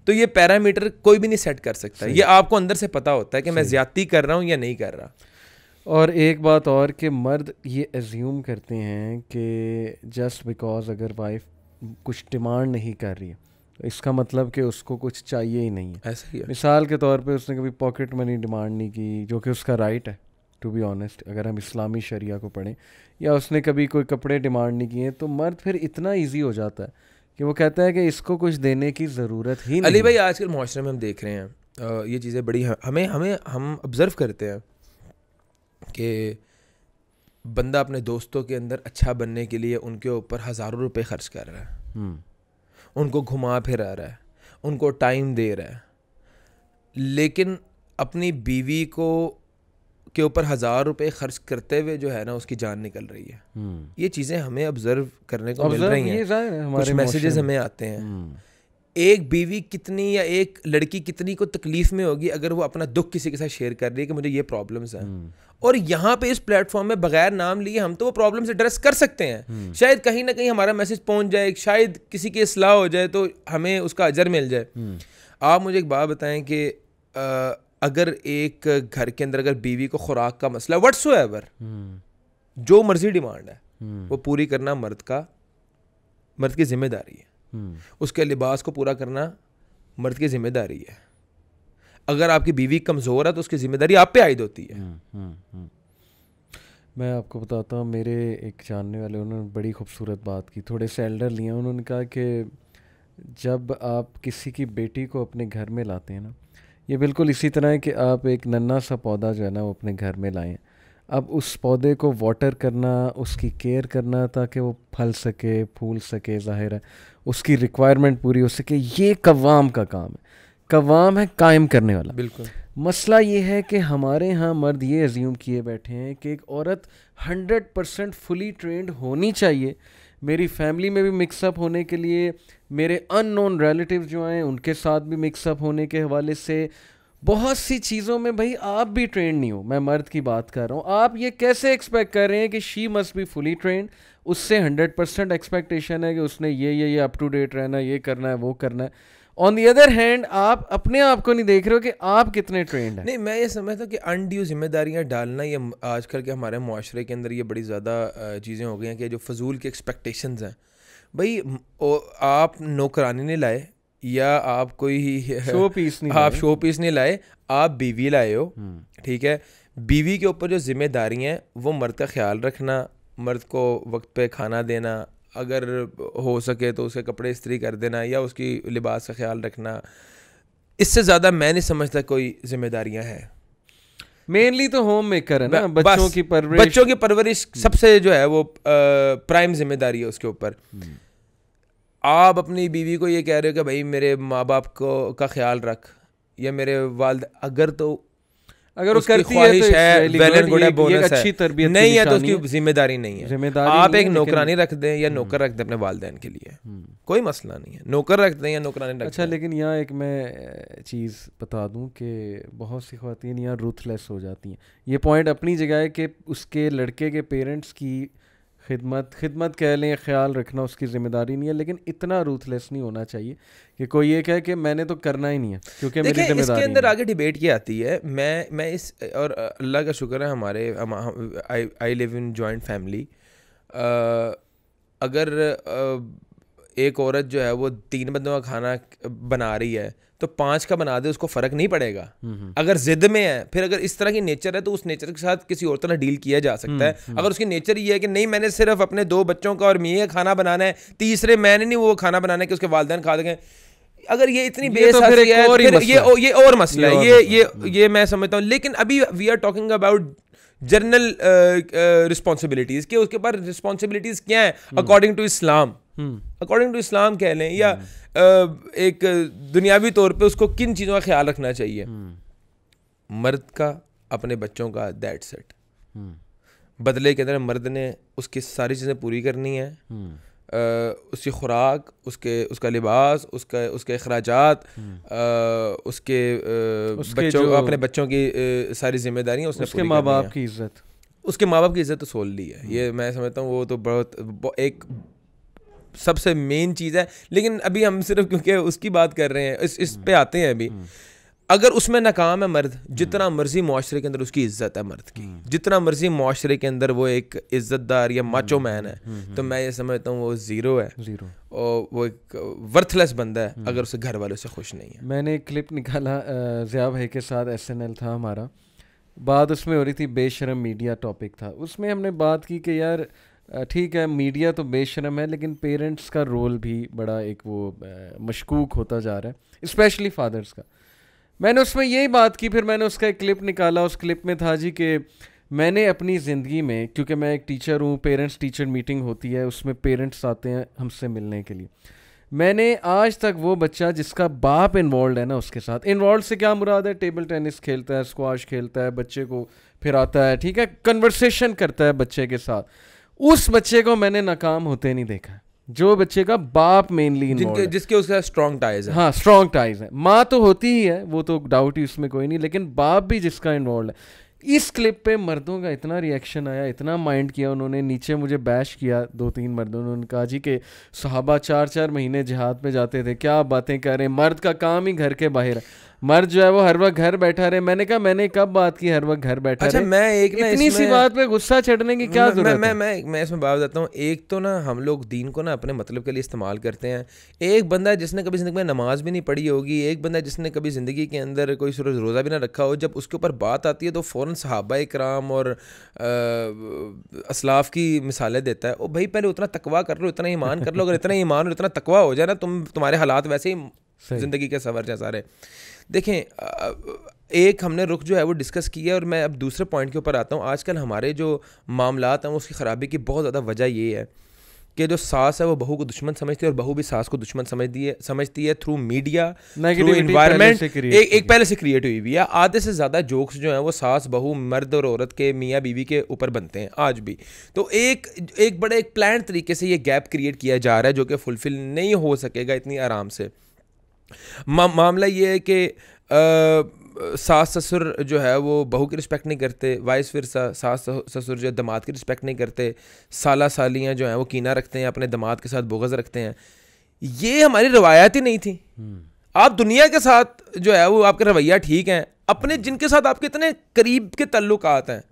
तो ये पैरामीटर कोई भी नहीं सेट कर सकता। ये आपको अंदर से पता होता है कि मैं ज्यादती कर रहा हूँ या नहीं कर रहा। और एक बात और कि मर्द ये एज्यूम करते हैं कि जस्ट बिकॉज़ अगर वाइफ कुछ डिमांड नहीं कर रही है तो इसका मतलब कि उसको कुछ चाहिए ही नहीं है। ऐसा ही है। मिसाल के तौर पे उसने कभी पॉकेट मनी डिमांड नहीं की जो कि उसका राइट है। टू बी ऑनेस्ट अगर हम इस्लामी शरिया को पढ़ें या उसने कभी कोई कपड़े डिमांड नहीं किए तो मर्द फिर इतना ईजी हो जाता है कि वो कहता है कि इसको कुछ देने की ज़रूरत ही नहीं अली भाई आजकल माशरे में हम देख रहे हैं ये चीज़ें बड़ी हमें हमें हम ऑब्ज़र्व करते हैं कि बंदा अपने दोस्तों के अंदर अच्छा बनने के लिए उनके ऊपर हज़ारों रुपए खर्च कर रहा है। हम्म, उनको घुमा फिरा रहा है उनको टाइम दे रहा है। लेकिन अपनी बीवी को के ऊपर हज़ार रुपए खर्च करते हुए जो है ना उसकी जान निकल रही है। हम्म। ये चीज़ें हमें ऑब्ज़र्व करने को मिल रही हैं। है हमारे मैसेजेस हमें आते हैं। हम्म, एक बीवी कितनी या एक लड़की कितनी को तकलीफ़ में होगी अगर वो अपना दुख किसी के साथ शेयर कर रही है कि मुझे ये प्रॉब्लम्स हैं। हम्म, और यहाँ पे इस प्लेटफॉर्म में बगैर नाम लिए हम तो वो प्रॉब्लम्स एड्रेस कर सकते हैं। शायद कहीं ना कहीं हमारा मैसेज पहुँच जाए शायद किसी की इसलाह हो जाए तो हमें उसका अजर मिल जाए। आप मुझे एक बात बताएँ कि अगर एक घर के अंदर अगर बीवी को खुराक का मसला वट्स एवर जो मर्ज़ी डिमांड है, वो पूरी करना मर्द का, मर्द की ज़िम्मेदारी है। उसके लिबास को पूरा करना मर्द की ज़िम्मेदारी है। अगर आपकी बीवी कमज़ोर है तो उसकी ज़िम्मेदारी आप पे आयद होती है। मैं आपको बताता हूँ, मेरे एक जानने वाले, उन्होंने बड़ी खूबसूरत बात की। थोड़े से एल्डर लिए उन्होंने कहा कि जब आप किसी की बेटी को अपने घर में लाते हैं ना ये बिल्कुल इसी तरह है कि आप एक नन्ना सा पौधा जो है ना वो अपने घर में लाएँ। अब उस पौधे को वाटर करना उसकी केयर करना ताकि वो फल सके फूल सके ज़ाहिर है। उसकी रिक्वायरमेंट पूरी हो सके। ये कवाम का काम है। कवाम है कायम करने वाला। बिल्कुल। मसला ये है कि हमारे यहाँ मर्द ये एज्यूम किए बैठे हैं कि एक औरत हंड्रेड परसेंट फुली ट्रेंड होनी चाहिए। मेरी फैमिली में भी मिक्सअप होने के लिए, मेरे अननोन रिलेटिव जो हैं, उनके साथ भी मिक्सअप होने के हवाले से बहुत सी चीज़ों में भाई आप भी ट्रेंड नहीं हो। मैं मर्द की बात कर रहा हूँ। आप ये कैसे एक्सपेक्ट कर रहे हैं कि she must be fully trained उससे हंड्रेड परसेंट एक्सपेक्टेशन है कि उसने ये ये ये अप टू डेट रहना, ये करना है, वो करना है। ऑन दी अदर हैंड आप अपने आप को नहीं देख रहे हो कि आप कितने ट्रेंड हैं। नहीं मैं ये समझता हूँ कि अनड्यू जिम्मेदारियाँ डालना ये आजकल के हमारे माशरे के अंदर ये बड़ी ज़्यादा चीज़ें हो गई हैं कि जो फजूल की एक्सपेक्टेशन हैं। भाई आप नौकरानी नहीं लाए या आप कोई ही शो पीस नहीं आप शो पीस नहीं लाए आप बीवी लाए हो हम्म। ठीक है? बीवी के ऊपर जो ज़िम्मेदारी हैं वो मर्द का ख्याल रखना मर्द को वक्त पे खाना देना अगर हो सके तो उसके कपड़े इस्त्री कर देना या उसकी लिबास का ख्याल रखना। इससे ज़्यादा मैं नहीं समझता कोई जिम्मेदारियाँ हैं। मेनली तो होम मेकर है ना बच्चों की परवरिश। बच्चों की परवरिश सबसे जो है वो प्राइम ज़िम्मेदारी है उसके ऊपर। हम्म। आप अपनी बीवी को ये कह रहे हो कि भाई मेरे माँ बाप को का ख्याल रख या मेरे वालद अगर तो अगर वो करती है तो है वेल एंड गुड है बोनस अच्छी तरबियत नहीं है तो उसकी ज़िम्मेदारी नहीं है। ज़िम्मेदारी आप एक नौकरानी रख दें या। नौकर रख दें अपने वालदेन के लिए। हम्म। कोई मसला नहीं है। नौकर रख दें या नौकरानी रख अच्छा लेकिन यहाँ एक मैं चीज़ बता दूँ कि बहुत सी खातन यहाँ रूथलेस हो जाती हैं। ये पॉइंट अपनी जगह है कि उसके लड़के के पेरेंट्स की खिदमत खिदमत कह लें ख्याल रखना उसकी ज़िम्मेदारी नहीं है लेकिन इतना रूथलेस नहीं होना चाहिए कि कोई ये कहे कि मैंने तो करना ही नहीं है क्योंकि मेरी ज़िम्मेदारी इसके अंदर आगे डिबेट की आती है मैं मैं इस और अल्लाह का शुक्र है हमारे I live in joint family अगर एक औरत जो है वो तीन बंदों का खाना बना रही है तो पाँच का बना दे उसको फ़र्क नहीं पड़ेगा। अगर जिद में है फिर अगर इस तरह की नेचर है तो उस नेचर के साथ किसी और तरह डील किया जा सकता है। अगर उसकी नेचर ये है कि नहीं मैंने सिर्फ़ अपने दो बच्चों का और मियाँ का खाना बनाना है तीसरे मैंने नहीं वो खाना बनाना है कि उसके वालदेन खा देंगे। अगर ये इतनी बेस तो फिर है और फिर ये ये और मसला है। ये ये ये मैं समझता हूँ। लेकिन अभी we are talking about general responsibilities के उसके पास रिस्पॉन्सिबिलिटीज क्या है? According to Islam according to Islam कह लें या एक दुनियावी तौर पे उसको किन चीज़ों का ख्याल रखना चाहिए? हम्म। मर्द का अपने बच्चों का दैट सेट हम्म। बदले के अंदर मर्द ने उसकी सारी चीज़ें पूरी करनी है। हम्म। उसकी खुराक उसके उसका लिबास उसका उसके अखराज उसके उसके बच्चों अपने बच्चों की सारी जिम्मेदारियाँ उसने उसके माँ बाप की इज़्ज़त। उसके माँ बाप की इज़्ज़त तो सोल ली है। ये मैं समझता हूँ वो तो बहुत एक सबसे मेन चीज़ है लेकिन अभी हम सिर्फ़ क्योंकि उसकी बात कर रहे हैं इस इस पे आते हैं अभी। अगर उसमें नाकाम है मर्द जितना। मर्ज़ी माशरे के अंदर उसकी इज़्ज़त है मर्द की। जितना मर्ज़ी माशरे के अंदर वो एक इज्जतदार या माचो मैन है तो मैं ये समझता हूँ वो ज़ीरो है ज़ीरो और वो एक वर्थलेस बंदा है अगर उसे घर वालों से खुश नहीं है मैंने एक क्लिप निकाला ज़िया भाई के साथ एसएनएल था हमारा बात उसमें हो रही थी बेशरम मीडिया टॉपिक था उसमें हमने बात की कि यार ठीक है मीडिया तो बेशरम है, लेकिन पेरेंट्स का रोल भी बड़ा एक वो मशकूक होता जा रहा है स्पेशली फादर्स का। मैंने उसमें यही बात की, फिर मैंने उसका एक क्लिप निकाला, उस क्लिप में था जी कि मैंने अपनी ज़िंदगी में, क्योंकि मैं एक टीचर हूँ पेरेंट्स टीचर मीटिंग होती है, उसमें पेरेंट्स आते हैं हमसे मिलने के लिए। मैंने आज तक वो बच्चा जिसका बाप इन्वॉल्व है ना उसके साथ इन्वॉल्व से क्या मुराद है? टेबल टेनिस खेलता है स्क्वाश खेलता है, बच्चे को फिर आता है, ठीक है? कन्वर्सेशन करता है बच्चे के साथ। उस बच्चे को मैंने नाकाम होते नहीं देखा। जो बच्चे का बाप मेनली जिनके जिसके उसका स्ट्रॉन्ग टाइज है। हाँ स्ट्रॉन्ग टाइज है। माँ तो होती ही है वो तो डाउट ही उसमें कोई नहीं लेकिन बाप भी जिसका इन्वॉल्व है। इस क्लिप पे मर्दों का इतना रिएक्शन आया इतना माइंड किया उन्होंने नीचे मुझे बैश किया दो तीन मर्दों ने कहा जी के सहाबा चार चार महीने जिहाद पे जाते थे क्या बातें कर रहे हैं? मर्द का काम ही घर के बाहर है। मर्द जो है वो हर वक्त घर बैठा रहे। मैंने कहा मैंने कब बात की हर वक्त घर बैठा अच्छा रहे? मैं एक ना इतनी सी बात पे गुस्सा चढ़ने की क्या ज़रूरत मैं, मैं मैं मैं इसमें बात बताता हूँ। एक तो ना हम लोग दीन को ना अपने मतलब के लिए इस्तेमाल करते हैं। एक बंदा जिसने कभी ज़िंदगी में नमाज़ भी नहीं पढ़ी होगी एक बंदा जिसने कभी ज़िंदगी के अंदर कोई सूरज रोज़ा भी ना रखा हो जब उसके ऊपर बात आती है तो फ़ौरन सहाबा कराम और असलाफ की मिसालें देता है। ओ भाई पहले उतना तकवा कर लो इतना ईमान कर लो। अगर इतना ईमान और इतना तकवा हो जाए ना तुम तुम्हारे हालात वैसे ही ज़िंदगी के सवर जाए सारे देखें एक हमने रुख जो है वो डिस्कस किया और मैं अब दूसरे पॉइंट के ऊपर आता हूँ। आजकल हमारे जो मामला हैं उसकी ख़राबी की बहुत ज़्यादा वजह ये है कि जो सास है वो बहू को दुश्मन समझती है और बहू भी सास को दुश्मन समझती है समझती है थ्रू मीडिया थ्रू इन्वायरमेंट एक एक पहले से क्रिएट हुई हुई है। आधे से ज़्यादा जोक्स जो हैं वो सास बहू मर्द और औरत के मियाँ बीवी के ऊपर बनते हैं आज भी। तो एक एक बड़े एक प्लान तरीके से ये गैप क्रिएट किया जा रहा है जो कि फुलफिल नहीं हो सकेगा इतनी आराम से। मा, मामला ये है कि सास ससुर जो है वो बहू की रिस्पेक्ट नहीं करते वाइस फिर सास ससुर जो है दमाद की रिस्पेक्ट नहीं करते साला सालियाँ जो हैं वो कीना रखते हैं अपने दमाद के साथ बोगज़ रखते हैं ये हमारी रवायात ही नहीं थी हम्म। आप दुनिया के साथ जो है वो आपका रवैया ठीक है अपने जिनके साथ आपके इतने करीब के ताल्लुकात हैं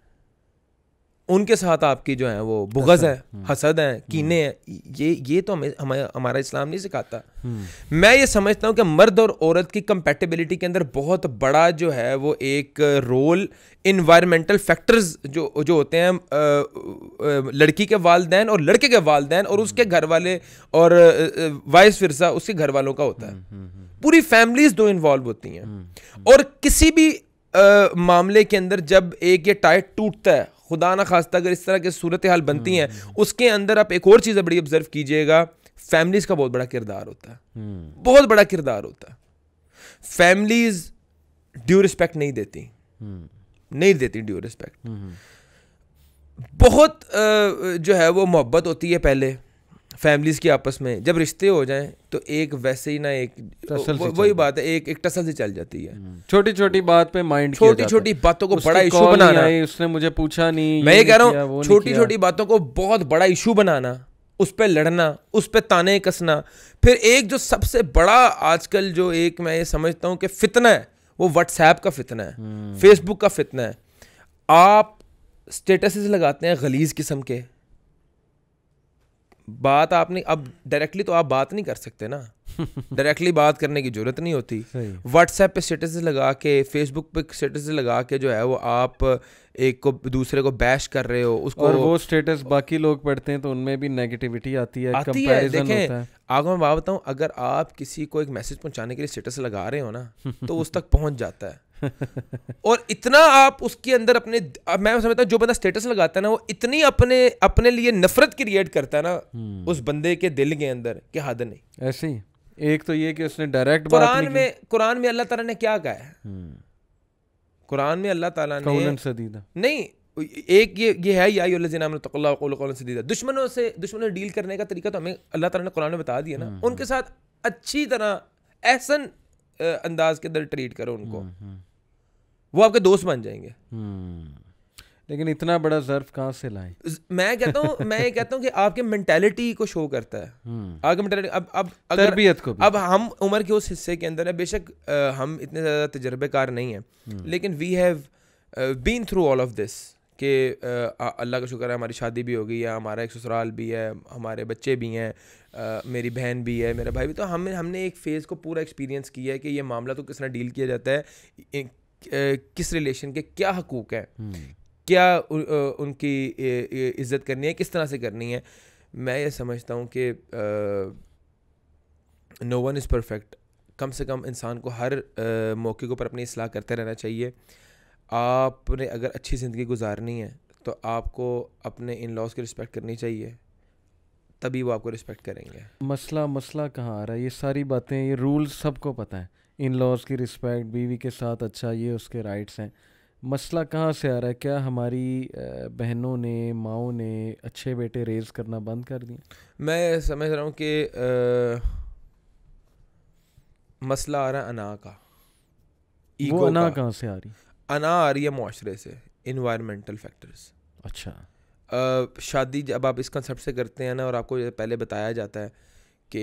उनके साथ आपकी जो है वो बुगज है हम्म। हसद है कीने हैं। ये ये तो हमें हमारा इस्लाम नहीं सिखाता। हम्म। मैं ये समझता हूँ कि मर्द और औरत की कंपेटेबिलिटी के अंदर बहुत बड़ा जो है वो एक रोल इन्वायरमेंटल फैक्टर्स जो जो होते हैं लड़की के वालदेन और लड़के के वालदेन और उसके घर वाले और वाइस फिरसा उसके घर वालों का होता है। हम्म, पूरी फैमिलीज़ दो इन्वॉल्व होती हैं। और किसी भी मामले के अंदर जब एक ये टाइट टूटता है खुदा ना खास्ता अगर इस तरह की सूरत हाल बनती हैं हम्म, हम्म। उसके अंदर आप एक और चीज़ बड़ी ऑब्ज़र्व कीजिएगा। फैमिलीज़ का बहुत बड़ा किरदार होता है। हम्म। बहुत बड़ा किरदार होता है। फैमिलीज़ ड्यू रिस्पेक्ट नहीं देती। नहीं देती ड्यू रिस्पेक्ट बहुत जो है वो मोहब्बत होती है पहले। फैमिलीज़ के आपस में जब रिश्ते हो जाएँ तो एक वैसे ही ना एक वही बात है एक एक टसल से चल जाती है। हम्म। छोटी छोटी बात पे माइंड छोटी छोटी बातों को बड़ा इशू बनाना। उसने मुझे पूछा नहीं मैं ये कह रहा हूँ छोटी छोटी बातों को बहुत बड़ा इशू बनाना उस पर लड़ना उस पर ताने कसना फिर एक जो सबसे बड़ा आजकल जो एक मैं ये समझता हूँ कि फितना है वो व्हाट्सएप का फितना है फेसबुक हम्म। का फितना है। आप स्टेटस लगाते हैं गलीज किस्म के बात आपने अब डायरेक्टली तो आप बात नहीं कर सकते ना। डायरेक्टली बात करने की ज़रूरत नहीं होती। व्हाट्सएप पे स्टेटस लगा के फेसबुक पे स्टेटस लगा के जो है वो आप एक को दूसरे को बैश कर रहे हो उसको और वो स्टेटस बाकी लोग पढ़ते हैं तो उनमें भी नेगेटिविटी आती है आती है। देखें आगे मैं बात बताऊँ अगर आप किसी को एक मैसेज पहुँचाने के लिए स्टेटस लगा रहे हो ना तो उस तक पहुँच जाता है। और इतना आप उसके अंदर अपने मैं समझता हूँ जो बंदा स्टेटस लगाता है ना वो इतनी अपने अपने लिए नफरत क्रिएट करता है ना हम्म। उस बंदे के दिल के अंदर कि हद नहीं। ऐसे ही। एक तो ये कि उसने डायरेक्ट कुरान में कुरान में अल्लाह ताला ने क्या कहा है? हम्म। कुरान में अल्लाह ताला ने सदीदा। नहीं एक ये ये है या सदीदा। दुश्मनों से दुश्मनों से डील करने का तरीका तो हमें अल्लाह ताला ने कुरान में बता दिया ना। हम्म, उनके साथ अच्छी तरह एहसन अंदाज के अंदर ट्रीट करो उनको। वो आपके दोस्त बन जाएँगे हम्म। लेकिन इतना बड़ा जर्फ कहाँ से लाए मैं कहता हूँ मैं ये कहता हूँ कि आपके मेंटेलिटी को शो करता है हम्म। आपके मेंटेलिटी अब अब अगर तरबियत को भी। अब हम उम्र के उस हिस्से के अंदर है बेशक हम इतने ज़्यादा तजर्बेकार नहीं हैं हम्म। लेकिन we have been through all of this कि अल्लाह का शुक्र है हमारी शादी भी हो गई है हमारा एक ससुराल भी है हमारे बच्चे भी हैं मेरी बहन भी है मेरा भाई भी तो हम हमने एक फ़ेज़ को पूरा एक्सपीरियंस किया है कि ये मामला तो किस तरह डील किया जाता है किस रिलेशन के क्या हकूक़ हैं? हम्म। क्या उनकी इज़्ज़त करनी है किस तरह से करनी है? मैं ये समझता हूँ कि नो वन इज़ परफेक्ट कम से कम इंसान को हर आ, मौके के ऊपर अपनी असलाह करते रहना चाहिए। आपने अगर अच्छी ज़िंदगी गुजारनी है तो आपको अपने इन लॉज की रिस्पेक्ट करनी चाहिए। तभी वो आपको रिस्पेक्ट करेंगे। मसला मसला कहाँ आ रहा है? ये सारी बातें ये रूल्स सबको पता है। इन लॉज की रिस्पेक्ट बीवी के साथ अच्छा ये उसके राइट्स हैं। मसला कहाँ से आ रहा है? क्या हमारी बहनों ने माओ ने अच्छे बेटे रेज करना बंद कर दिए? मैं समझ रहा हूँ कि आ, मसला आ रहा है अना का। वो अना कहाँ से आ रही? अना आ रही है माशरे से इन्वायरमेंटल फैक्टर्स अच्छा। आ, शादी जब आप इस कंसेप्ट से करते हैं ना और आपको पहले बताया जाता है कि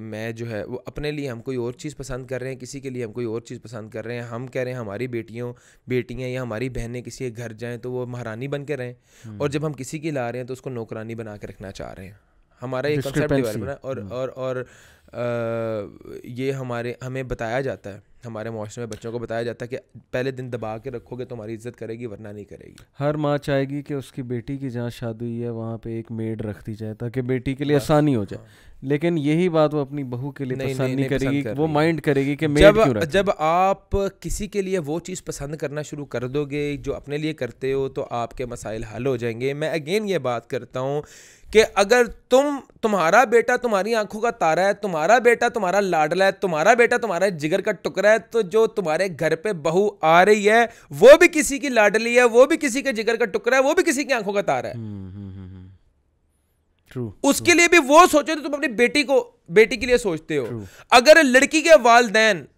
मैं जो है वो अपने लिए हम कोई और चीज़ पसंद कर रहे हैं किसी के लिए हम कोई और चीज़ पसंद कर रहे हैं हम कह रहे हैं हमारी बेटियों बेटियाँ या हमारी बहनें किसी के घर जाएँ तो वो महारानी बन के रहें। हम्म। और जब हम किसी की ला रहे हैं तो उसको नौकरानी बना के रखना चाह रहे हैं। हमारा एक कंसेप्ट डेवलप है और और, और आ, ये हमारे हमें बताया जाता है। हमारे माशरे में बच्चों को बताया जाता है कि पहले दिन दबा के रखोगे तो हमारी इज़्ज़त करेगी वरना नहीं करेगी। हर माँ चाहेगी कि उसकी बेटी की जहाँ शादी हुई है वहाँ पे एक मेड रख दी जाए ताकि बेटी के लिए आसानी हो जाए। हाँ। लेकिन यही बात वो अपनी बहू के लिए नहीं, पसंद नहीं, नहीं करेगी कर वो माइंड करेगी कि जब क्यों जब आप किसी के लिए वो चीज़ पसंद करना शुरू कर दोगे जो अपने लिए करते हो तो आपके मसाइल हल हो जाएँगे। मैं अगेन ये बात करता हूँ कि अगर तुम तुम्हारा बेटा तुम्हारी आँखों का तारा है तुम्हारा बेटा तुम्हारा लाडला है तुम्हारा बेटा तुम्हारा जिगर का टुकड़ा है तो जो तुम्हारे घर पे बहू आ रही है वो भी किसी की लाडली है वो भी किसी के जिगर का टुकड़ा है वो भी किसी की आँखों का तारा है। हम्म, हम्म, हम्म, उसके लिए भी वो सोचो तो तुम अपनी बेटी को बेटी के लिए सोचते हो। True. अगर लड़की के वालदेन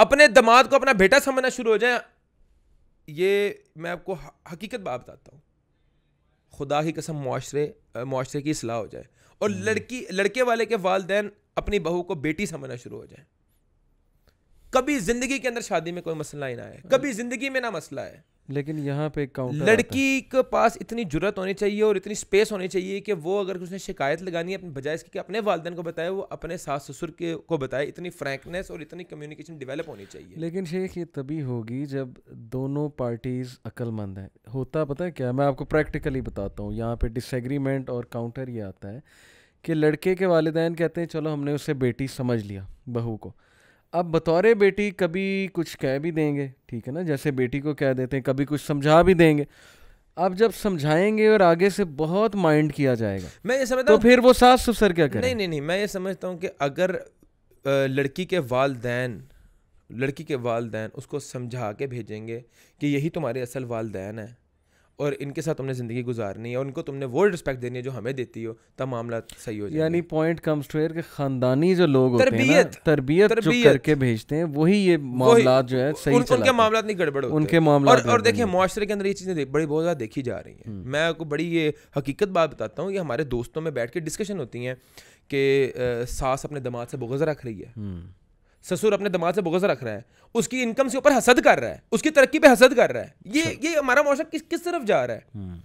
अपने दामाद को अपना बेटा समझना शुरू हो जाए ये मैं आपको हकीकत बात बताता हूँ। खुदा की कसम मुआशरे मुआशरे की सलाह हो जाए। और। लड़की लड़के वाले के वालदेन अपनी बहू को बेटी समझना शुरू हो जाए। कभी ज़िंदगी के अंदर शादी में कोई मसला ही ना है कभी ज़िंदगी में ना मसला है लेकिन यहाँ पे काउंटर लड़की के पास इतनी ज़रूरत होनी चाहिए और इतनी स्पेस होनी चाहिए कि वो अगर उसने शिकायत लगानी है अपने बजाय इसके कि अपने वालदेन को बताए वो अपने सास ससुर के को बताए इतनी फ्रैंकनेस और इतनी कम्युनिकेशन डेवलप होनी चाहिए। लेकिन शेख ये तभी होगी जब दोनों पार्टीज़ अक्लमंद हैं। होता पता है क्या? मैं आपको प्रैक्टिकली बताता हूँ। यहाँ पे डिसग्रीमेंट और काउंटर ये आता है कि लड़के के वालदेन कहते हैं चलो हमने उसे बेटी समझ लिया बहू को। अब बतौर बेटी कभी कुछ कह भी देंगे ठीक है ना? जैसे बेटी को कह देते हैं कभी कुछ समझा भी देंगे। अब जब समझाएँगे और आगे से बहुत माइंड किया जाएगा मैं ये समझता तो फिर वो सास ससुर क्या करें? नहीं नहीं नहीं मैं ये समझता हूँ कि अगर लड़की के वालदेन लड़की के वालदेन उसको समझा के भेजेंगे कि यही तुम्हारे असल वालदेन है और इनके साथ तुमने ज़िंदगी गुजारनी है और उनको तुमने वो रिस्पेक्ट देनी है जो हमें देती हो तब मामला सही हो जाए यानी पॉइंट कम्स टू के ख़ानदानी जो लोग होते हैं तरबियत जो करके भेजते हैं वही ये मामला जो है सही उन, उनके मामला नहीं गड़बड़ उनके मामला और, और देखिए मुआरे के अंदर ये चीज़ें बड़ी बहुत ज़्यादा देखी जा रही हैं। हम्म। मैं आपको बड़ी ये हकीकत बात बताता हूँ कि हमारे दोस्तों में बैठ के डिस्कशन होती हैं कि सास अपने दिमाग से बुगज़ रख रही है। हम्म। ससुर अपने दिमाग से बुगज रख रहा है उसकी इनकम से ऊपर हसद कर रहा है उसकी तरक्की पे हसद कर रहा है। ये अच्छा। ये हमारा मौसम किस किस तरफ़ जा रहा है? हम्म।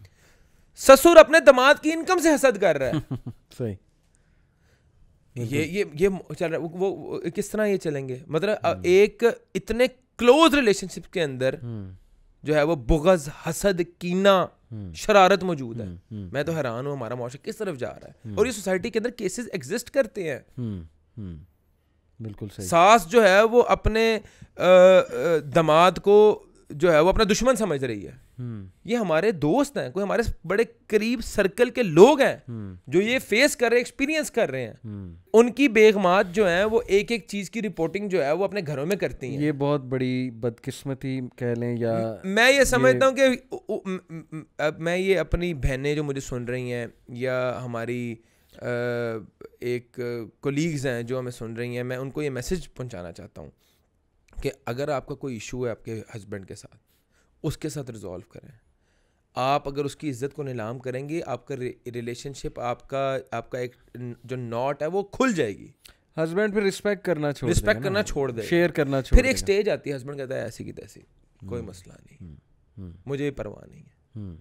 ससुर अपने दमाद की इनकम से हसद कर रहा है। सही। ये ये ये चल रहा है वो, वो किस तरह ये चलेंगे? मतलब हम्म। एक इतने क्लोज रिलेशनशिप के अंदर हम्म। जो है वो बुगज हसद कीना शरारत मौजूद है। मैं तो हैरान हूँ हमारा मौसम किस तरफ़ जा रहा है। और ये सोसाइटी के अंदर केसेस एग्जिस्ट करते हैं। बिल्कुल सही सास जो है वो अपने दमाद को जो है वो अपना दुश्मन समझ रही है हम्म। ये हमारे दोस्त हैं कोई हमारे बड़े करीब सर्कल के लोग हैं हम्म। जो ये फेस कर रहे हैं एक्सपीरियंस कर रहे हैं हम्म। उनकी बेगमात जो है वो एक एक चीज़ की रिपोर्टिंग जो है वो अपने घरों में करती हैं ये बहुत बड़ी बदकिस्मती कह लें या मैं ये समझता हूँ कि मैं ये अपनी बहनें जो मुझे सुन रही हैं या हमारी एक कोलीग्स हैं जो हमें सुन रही हैं मैं उनको ये मैसेज पहुंचाना चाहता हूँ कि अगर आपका कोई इशू है आपके हस्बैंड के साथ उसके साथ रिजॉल्व करें। आप अगर उसकी इज़्ज़त को नीलाम करेंगे आपका रिलेशनशिप आपका आपका एक जो नॉट है वो खुल जाएगी। हस्बैंड फिर रिस्पेक्ट करना छोड़ रिस्पेक्ट करना छोड़ दे शेयर करना छोड़ फिर एक स्टेज आती है हस्बैंड कहता है ऐसी की तैसी कोई हम्म, मसला नहीं। हम्म, हम्म। मुझे परवाह नहीं है।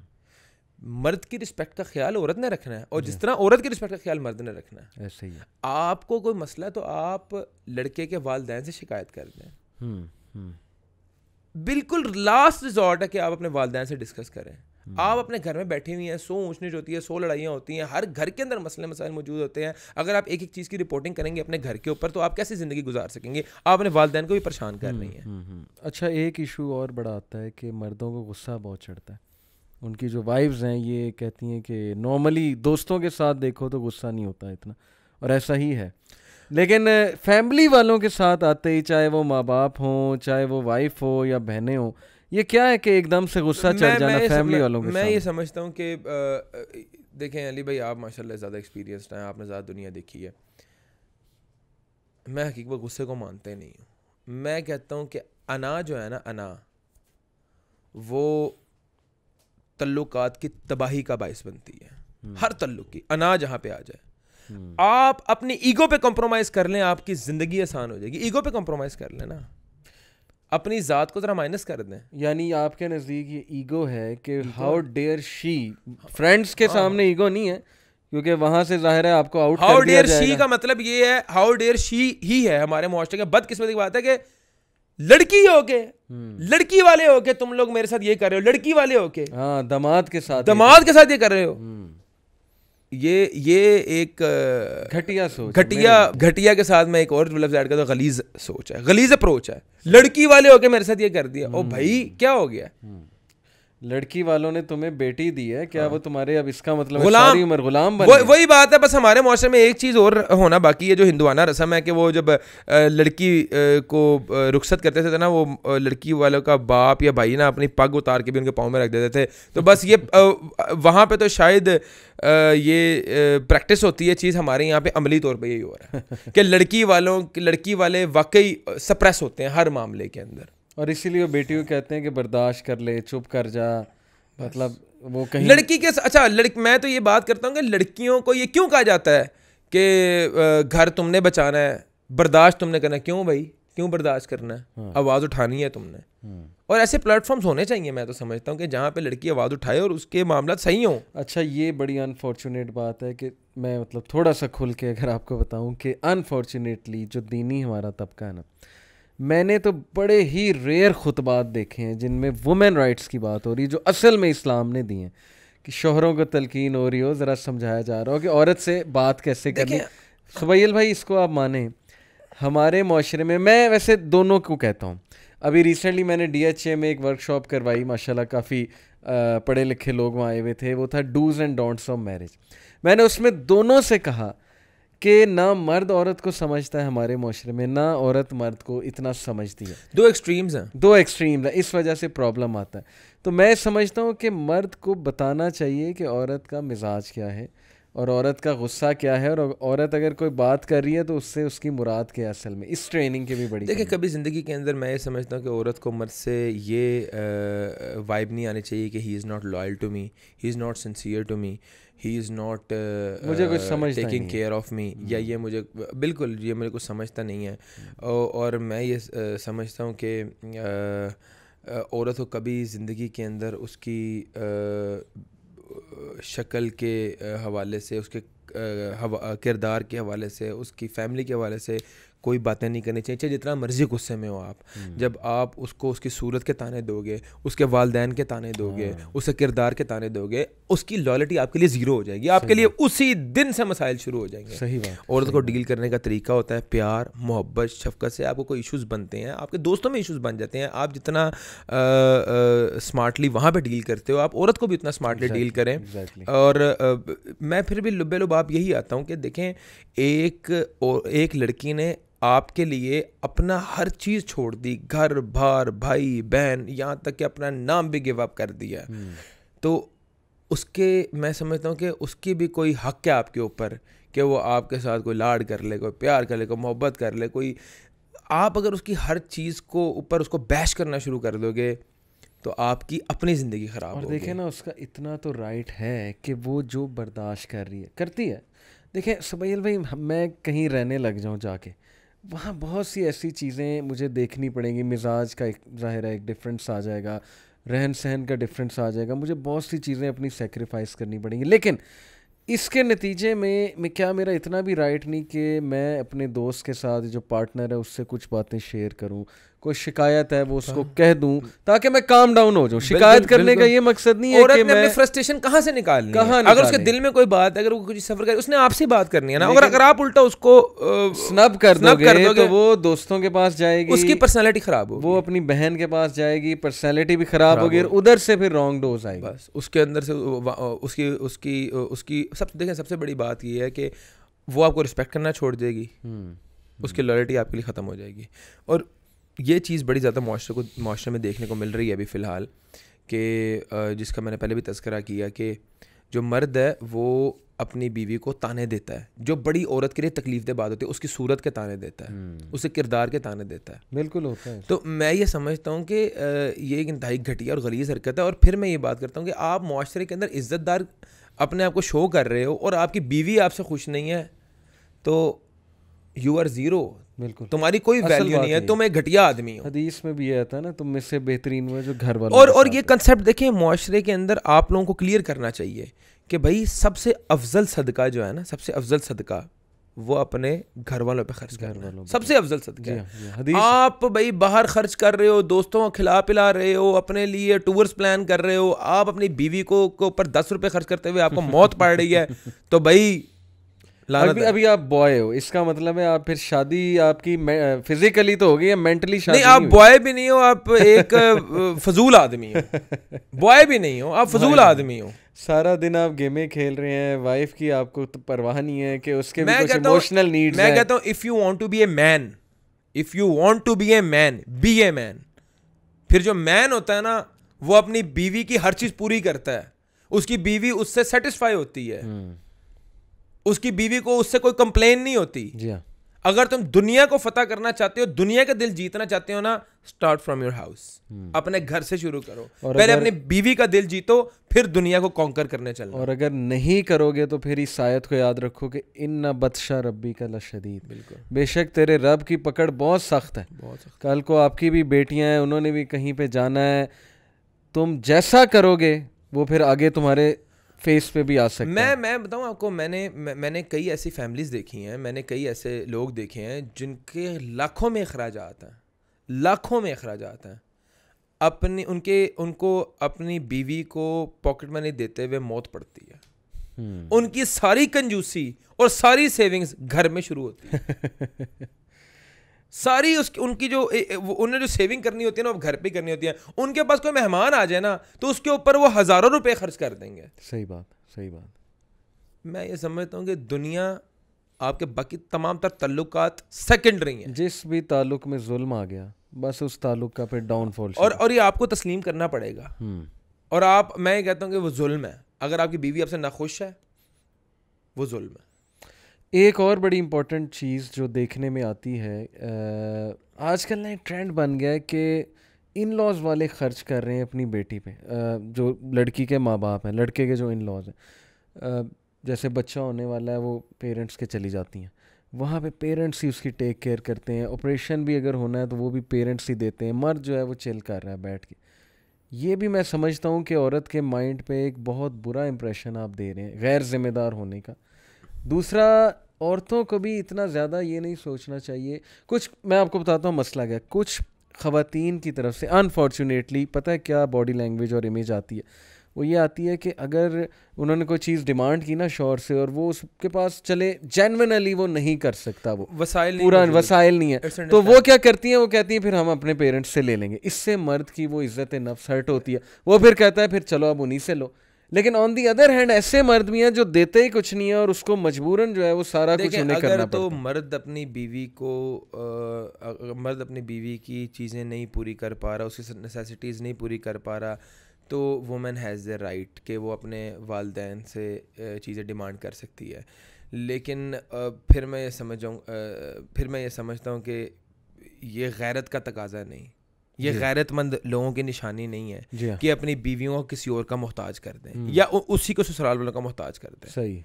मर्द की रिस्पेक्ट का ख्याल औरत ने रखना है और जिस तरह औरत की रिस्पेक्ट का ख्याल मर्द ने रखना है। ऐसे ही आपको कोई मसला है तो आप लड़के के वालदेन से शिकायत कर दें। हम्म, हम्म। बिल्कुल लास्ट रिजॉर्ट है कि आप अपने वालदेन से डिस्कस करें। हम्म। आप अपने घर में बैठी हुई हैं सो ऊँचनीच होती है सो लड़ाइयाँ होती हैं हर घर के अंदर मसले मसाइल मौजूद होते हैं। अगर आप एक एक चीज़ की रिपोर्टिंग करेंगे अपने घर के ऊपर तो आप कैसे ज़िंदगी गुजार सकेंगे? आप अपने वालदेन को भी परेशान कर रही हैं। अच्छा एक इशू और बड़ा आता है कि मर्दों को गुस्सा बहुत चढ़ता है। उनकी जो वाइफ्स हैं ये कहती हैं कि नॉर्मली दोस्तों के साथ देखो तो गुस्सा नहीं होता इतना और ऐसा ही है। लेकिन फैमिली वालों के साथ आते ही चाहे वो माँ बाप हों चाहे वो वाइफ हो या बहनें हों ये क्या है कि एकदम से गुस्सा चढ़ जाना फैमिली वालों के मैं ये समझता हूँ कि देखें अली भाई आप माशाल्लाह ज़्यादा एक्सपीरियंसड हैं आपने ज़्यादा दुनिया देखी है। मैं हकीकत गुस्से को मानते नहीं हूँ। मैं कहता हूँ कि अना जो है ना अना वो तल्लुकात की तबाही का बायस बनती है। हम्म। हर तल्लुक की अना जहाँ पे आ जाए। हम्म। आप अपनी ईगो पे कॉम्प्रोमाइज कर लें आपकी ज़िंदगी आसान हो जाएगी। ईगो पे कॉम्प्रोमाइज कर लें ना। अपनी ज़ात को ज़रा माइनस कर दें। यानी आपके नज़दीक ये ईगो है कि हाउ डेयर शी फ्रेंड्स के हाँ। सामने ईगो नहीं है क्योंकि वहाँ से ज़ाहिर है आपको आउट हाउ डेयर शी का मतलब ये है हाउ डेयर शी ही है हमारे मुआरे के बदकिस्मती की बात है कि लड़की हो के हम्म। लड़की वाले हो के तुम लोग मेरे साथ ये कर रहे हो लड़की वाले हो के। हाँ दमाद के साथ दमाद के साथ ये कर रहे हो। हम्म। ये ये एक घटिया सोच घटिया घटिया के साथ मैं एक और लफ्ज ऐड करता गलीज सोच है गलीज अप्रोच है। लड़की वाले होके मेरे साथ ये कर दिया। ओ हम्म। भाई क्या हो गया? लड़की वालों ने तुम्हें बेटी दी है क्या हाँ। वो तुम्हारे अब इसका मतलब है गुलाम सारी उम्र गुलाम बन वो, वही बात है बस हमारे माशरे में एक चीज़ और होना बाकी है जो हिंदुआना रस्म है कि वो जब लड़की को रुखसत करते थे ना वो लड़की वालों का बाप या भाई ना अपनी पग उतार के भी उनके पाँव में रख देते थे। तो बस ये वहाँ पे तो शायद ये प्रैक्टिस होती है चीज़ हमारे यहाँ पे अमली तौर पर यही हो रहा है। कि लड़की वालों लड़की वाले वाकई सप्रेस होते हैं हर मामले के अंदर। और इसीलिए वो बेटी को कहते हैं कि बर्दाश्त कर ले चुप कर जा। मतलब वो कहीं लड़की के अच्छा लड़की मैं तो ये बात करता हूँ कि लड़कियों को ये क्यों कहा जाता है कि घर तुमने बचाना है बर्दाश्त तुमने करना है। क्यों भाई? क्यों बर्दाश्त करना है? हाँ। आवाज़ उठानी है तुमने। हम्म। और ऐसे प्लेटफॉर्म्स होने चाहिए मैं तो समझता हूँ कि जहाँ पे लड़की आवाज़ उठाए और उसके मामला सही हों। अच्छा ये बड़ी अनफॉर्चुनेट बात है कि मैं मतलब थोड़ा सा खुल के अगर आपको बताऊँ कि अनफॉर्चुनेटली जो दीनी हमारा तबका है ना मैंने तो बड़े ही रेयर खुतबात देखे हैं जिनमें वुमेन राइट्स की बात हो रही है जो असल में इस्लाम ने दी हैं। कि शोहरों को तलकीन हो रही हो ज़रा समझाया जा रहा हो कि औरत से बात कैसे करनी। सुबैल भाई इसको आप माने हमारे माशरे में मैं वैसे दोनों को कहता हूँ। अभी रिसेंटली मैंने डी में एक वर्कशॉप करवाई माशाल्लाह काफ़ी पढ़े लिखे लोग वहाँ आए हुए थे वो था dos and don'ts of marriage मैंने उसमें दोनों से कहा कि ना मर्द औरत को समझता है हमारे माशरे में ना औरत मर्द को इतना समझती है। दो एक्सट्रीम्स हैं। दो एक्सट्रीम है इस वजह से प्रॉब्लम आता है। तो मैं समझता हूँ कि मर्द को बताना चाहिए कि औरत का मिजाज क्या है। और औरत का गुस्सा क्या है? और औरत अगर कोई बात कर रही है तो उससे उसकी मुराद क्या है असल में? इस ट्रेनिंग की भी बड़ी देखिए कभी ज़िंदगी के अंदर मैं ये समझता हूँ कि औरत को मर्द से ये वाइब नहीं आनी चाहिए कि he is not loyal to me he is not sincere to me he is not मुझे कुछ समझ टेकिंग केयर ऑफ़ मी या ये मुझे बिल्कुल ये मुझे कुछ समझता नहीं है। और मैं ये समझता हूँ कि औरत को कभी ज़िंदगी के अंदर उसकी शक्ल के हवाले से उसके किरदार के हवाले से उसकी फैमिली के हवाले से कोई बातें नहीं करनी चाहिए। चाहे जितना मर्ज़ी गुस्से में हो आप। जब आप उसको उसकी सूरत के ताने दोगे उसके वालदेन के ताने दोगे उसके किरदार के ताने दोगे उसकी लॉयल्टी आपके लिए ज़ीरो हो जाएगी। आपके लिए उसी दिन से मसाइल शुरू हो जाएँगे। सही बात औरत को डील करने का तरीका होता है प्यार मोहब्बत शफकत से आपको कोई इश्यूज़ बनते हैं। आपके दोस्तों में इशूज़ बन जाते हैं। आप जितना स्मार्टली वहाँ पर डील करते हो आप औरत को भी उतना स्मार्टली डील करें। और मैं फिर भी लुबे लुब आप यही आता हूँ कि देखें एक और एक लड़की ने आपके लिए अपना हर चीज़ छोड़ दी। घर बार भाई बहन यहाँ तक कि अपना नाम भी गिव अप कर दिया। तो उसके मैं समझता हूँ कि उसकी भी कोई हक है आपके ऊपर कि वो आपके साथ कोई लाड कर ले कोई प्यार कर ले कोई मोहब्बत कर ले कोई आप अगर उसकी हर चीज़ को ऊपर उसको बैश करना शुरू कर दोगे तो आपकी अपनी ज़िंदगी ख़राब और देखें ना उसका इतना तो राइट है कि वो जो बर्दाश्त कर रही है करती है। देखें सुबैल भाई मैं कहीं रहने लग जाऊँ जाके, वहाँ बहुत सी ऐसी चीज़ें मुझे देखनी पड़ेंगी। मिजाज का एक, ज़ाहिर है, एक डिफरेंस आ जाएगा रहन सहन का डिफरेंस आ जाएगा। मुझे बहुत सी चीज़ें अपनी सेक्रीफाइस करनी पड़ेंगी। लेकिन इसके नतीजे में, मैं, क्या मेरा इतना भी राइट नहीं कि मैं अपने दोस्त के साथ, जो पार्टनर है, उससे कुछ बातें शेयर करूँ कोई शिकायत है वो उसको कह दूँ ताकि मैं काम डाउन हो जाऊँ। शिकायत करने का हाँ। ये मकसद नहीं है कि मैं फ्रस्ट्रेशन कहाँ से निकालनी कहाँ है? अगर उसके दिल में कोई बात है अगर वो कुछ सफ़र करे उसने आपसे बात करनी है ना? अगर अगर आप उल्टा उसको स्नब कर दोगे, कर दोगे, तो वो दोस्तों के पास जाएगी। उसकी पर्सनैलिटी खराब होगी। वो अपनी बहन के पास जाएगी पर्सनैलिटी भी खराब होगी और उधर से फिर रॉन्ग डोज आएगी। बस उसके अंदर से उसकी उसकी उसकी सब देखें सबसे बड़ी बात ये है कि वो आपको रिस्पेक्ट करना छोड़ देगी। हम्म, उसकी लॉयल्टी आपके लिए ख़त्म हो जाएगी। और ये चीज़ बड़ी ज़्यादा मुआशरे को मुआशरे में देखने को मिल रही है अभी फ़िलहाल कि जिसका मैंने पहले भी तस्करा किया कि जो मर्द है वो अपनी बीवी को ताने देता है। जो बड़ी औरत के लिए तकलीफ़ दे बात होती है उसकी सूरत के ताने देता है। हम्म, उसे किरदार के ताने देता है। बिल्कुल होता है। तो मैं ये समझता हूँ कि ये एक इंतहाई घटिया और गलीज हरकत है और फिर मैं ये बात करता हूँ कि आप मुआशरे के अंदर इज़्ज़तदार अपने आप को शो कर रहे हो और आपकी बीवी आपसे खुश नहीं है तो यू आर ज़ीरो बिल्कुल। तुम्हारी कोई वैल्यू नहीं है तुम एक घटिया आदमी हो। हदीस में भी ये आता है ना तुम में से बेहतरीन हुए जो घर वालों और और ये कंसेप्ट देखें मुआशरे के अंदर आप लोगों को क्लियर करना चाहिए कि भाई सबसे अफजल सदका जो है ना सबसे अफजल सदका वो अपने घर वालों पे खर्च करना वालों सबसे अफजल सदका है। हाँ, हाँ, आप भाई बाहर खर्च कर रहे हो दोस्तों को खिला पिला रहे हो अपने लिए टूर्स प्लान कर रहे हो आप अपनी बीवी को ऊपर दस रुपए खर्च करते हुए आपको मौत पड़ रही है तो भाई अभी अभी आप बॉय हो इसका मतलब है आप फिर शादी आपकी फिजिकली तो हो गई है मेंटली शादी नहीं आप बॉय भी नहीं हो आप एक फजूल आदमी हो। बॉय भी नहीं हो आप फजूल आदमी हो। सारा दिन आप गेमें खेल रहे हैं वाइफ की आपको तो परवाह नहीं है कि उसके भी मैं कुछ कहता हूँ इमोशनल नीड्स मैं कहता हूँ if you want to be a man if you want to be a man be a man फिर जो मैन होता है ना वो अपनी बीवी की हर चीज़ पूरी करता है। उसकी बीवी उससे सेटिस्फाई होती है। हम्म, उसकी बीवी को उससे कोई कंप्लेन नहीं होती। जी हाँ। अगर तुम दुनिया को फतह करना चाहते हो दुनिया का दिल जीतना चाहते हो ना स्टार्ट फ्रॉम योर हाउस अपने घर से शुरू करो। और पहले अपनी बीवी का दिल जीतो फिर दुनिया को कॉन्कर करने चलना। और अगर नहीं करोगे तो फिर इस आयत को याद रखो कि इन न बदशा रबी का लशदीद। बिल्कुल। बेशक तेरे रब की पकड़ बहुत सख्त है। बहुत सख्त। कल को आपकी भी बेटियाँ हैं उन्होंने भी कहीं पे जाना है। तुम जैसा करोगे वो फिर आगे तुम्हारे फेस पे भी आ सकता मैं है। मैं बताऊँ आपको मैंने मैं, मैंने कई ऐसी फैमिलीज़ देखी हैं मैंने कई ऐसे लोग देखे हैं जिनके लाखों में अखराज हैं लाखों में अखराज हैं। अपनी उनके उनको अपनी बीवी को पॉकेट मनी देते हुए मौत पड़ती है। हम्म, उनकी सारी कंजूसी और सारी सेविंग्स घर में शुरू होती है। सारी उसकी उनकी जो उन्हें जो सेविंग करनी होती है ना वो घर पे करनी होती है। उनके पास कोई मेहमान आ जाए ना तो उसके ऊपर वो हज़ारों रुपए खर्च कर देंगे। सही बात सही बात। मैं ये समझता हूँ कि दुनिया आपके बाकी तमाम तर तल्लुकात सेकेंडरी हैं। जिस भी ताल्लुक में जुल्म आ गया बस उस ताल्लुक का फिर डाउनफॉल और और ये आपको तस्लीम करना पड़ेगा। हम्म। और आप मैं ये कहता हूँ कि वो जुल्म है। अगर आपकी बीवी आपसे नाखुश है वो जुल्म है। एक और बड़ी इम्पोर्टेंट चीज़ जो देखने में आती है आजकल ना ट्रेंड बन गया है कि इन लॉज वाले खर्च कर रहे हैं अपनी बेटी पे। जो लड़की के माँ बाप हैं, लड़के के जो इन लॉज हैं जैसे बच्चा होने वाला है, वो पेरेंट्स के चली जाती हैं। वहाँ पे पेरेंट्स ही उसकी टेक केयर करते हैं। ऑपरेशन भी अगर होना है तो वो भी पेरेंट्स ही देते हैं। मर्द जो है, वो चिल कर रहा है बैठ के। ये भी मैं समझता हूँ कि औरत के माइंड पे एक बहुत बुरा इंप्रेशन आप दे रहे हैं, गैर जिम्मेदार होने का। दूसरा औरतों को भी इतना ज़्यादा ये नहीं सोचना चाहिए। कुछ मैं आपको बताता हूँ मसला क्या। कुछ ख़वातीन की तरफ़ से अनफॉर्चुनेटली पता है क्या बॉडी लैंग्वेज और इमेज आती है? वो ये आती है कि अगर उन्होंने कोई चीज़ डिमांड की ना शोर से और वो उसके पास चले जेनवनली वो नहीं कर सकता वो। वसाइल पूरा। वसाइल नहीं है। तो वो क्या करती हैं? वो कहती हैं फिर हम अपने पेरेंट्स से ले लेंगे। इससे मर्द की वो इज़्ज़त नफ्स हर्ट होती है। वो फिर कहता है फिर चलो अब उन्हीं से लो। लेकिन ऑन दी अदर हैंड ऐसे मर्द भी हैं जो देते ही कुछ नहीं है और उसको मजबूरन जो है वो सारा कुछ उन्हें अगर करना तो पड़ता है। मर्द अपनी बीवी को अगर मर्द अपनी बीवी की चीज़ें नहीं पूरी कर पा रहा उसकी नेसेसिटीज़ नहीं पूरी कर पा रहा तो वुमेन हैज़ द राइट कि वो अपने वालदेन से चीज़ें डिमांड कर सकती है। लेकिन फिर मैं ये समझ जाऊँ फिर मैं ये समझता हूँ कि ये गैरत का तकाजा नहीं। ये गैरतमंद लोगों की निशानी नहीं है हाँ। कि अपनी बीवियों को किसी और का मोहताज कर दें या उ- उसी को ससुराल वालों का मोहताज कर दें। सही।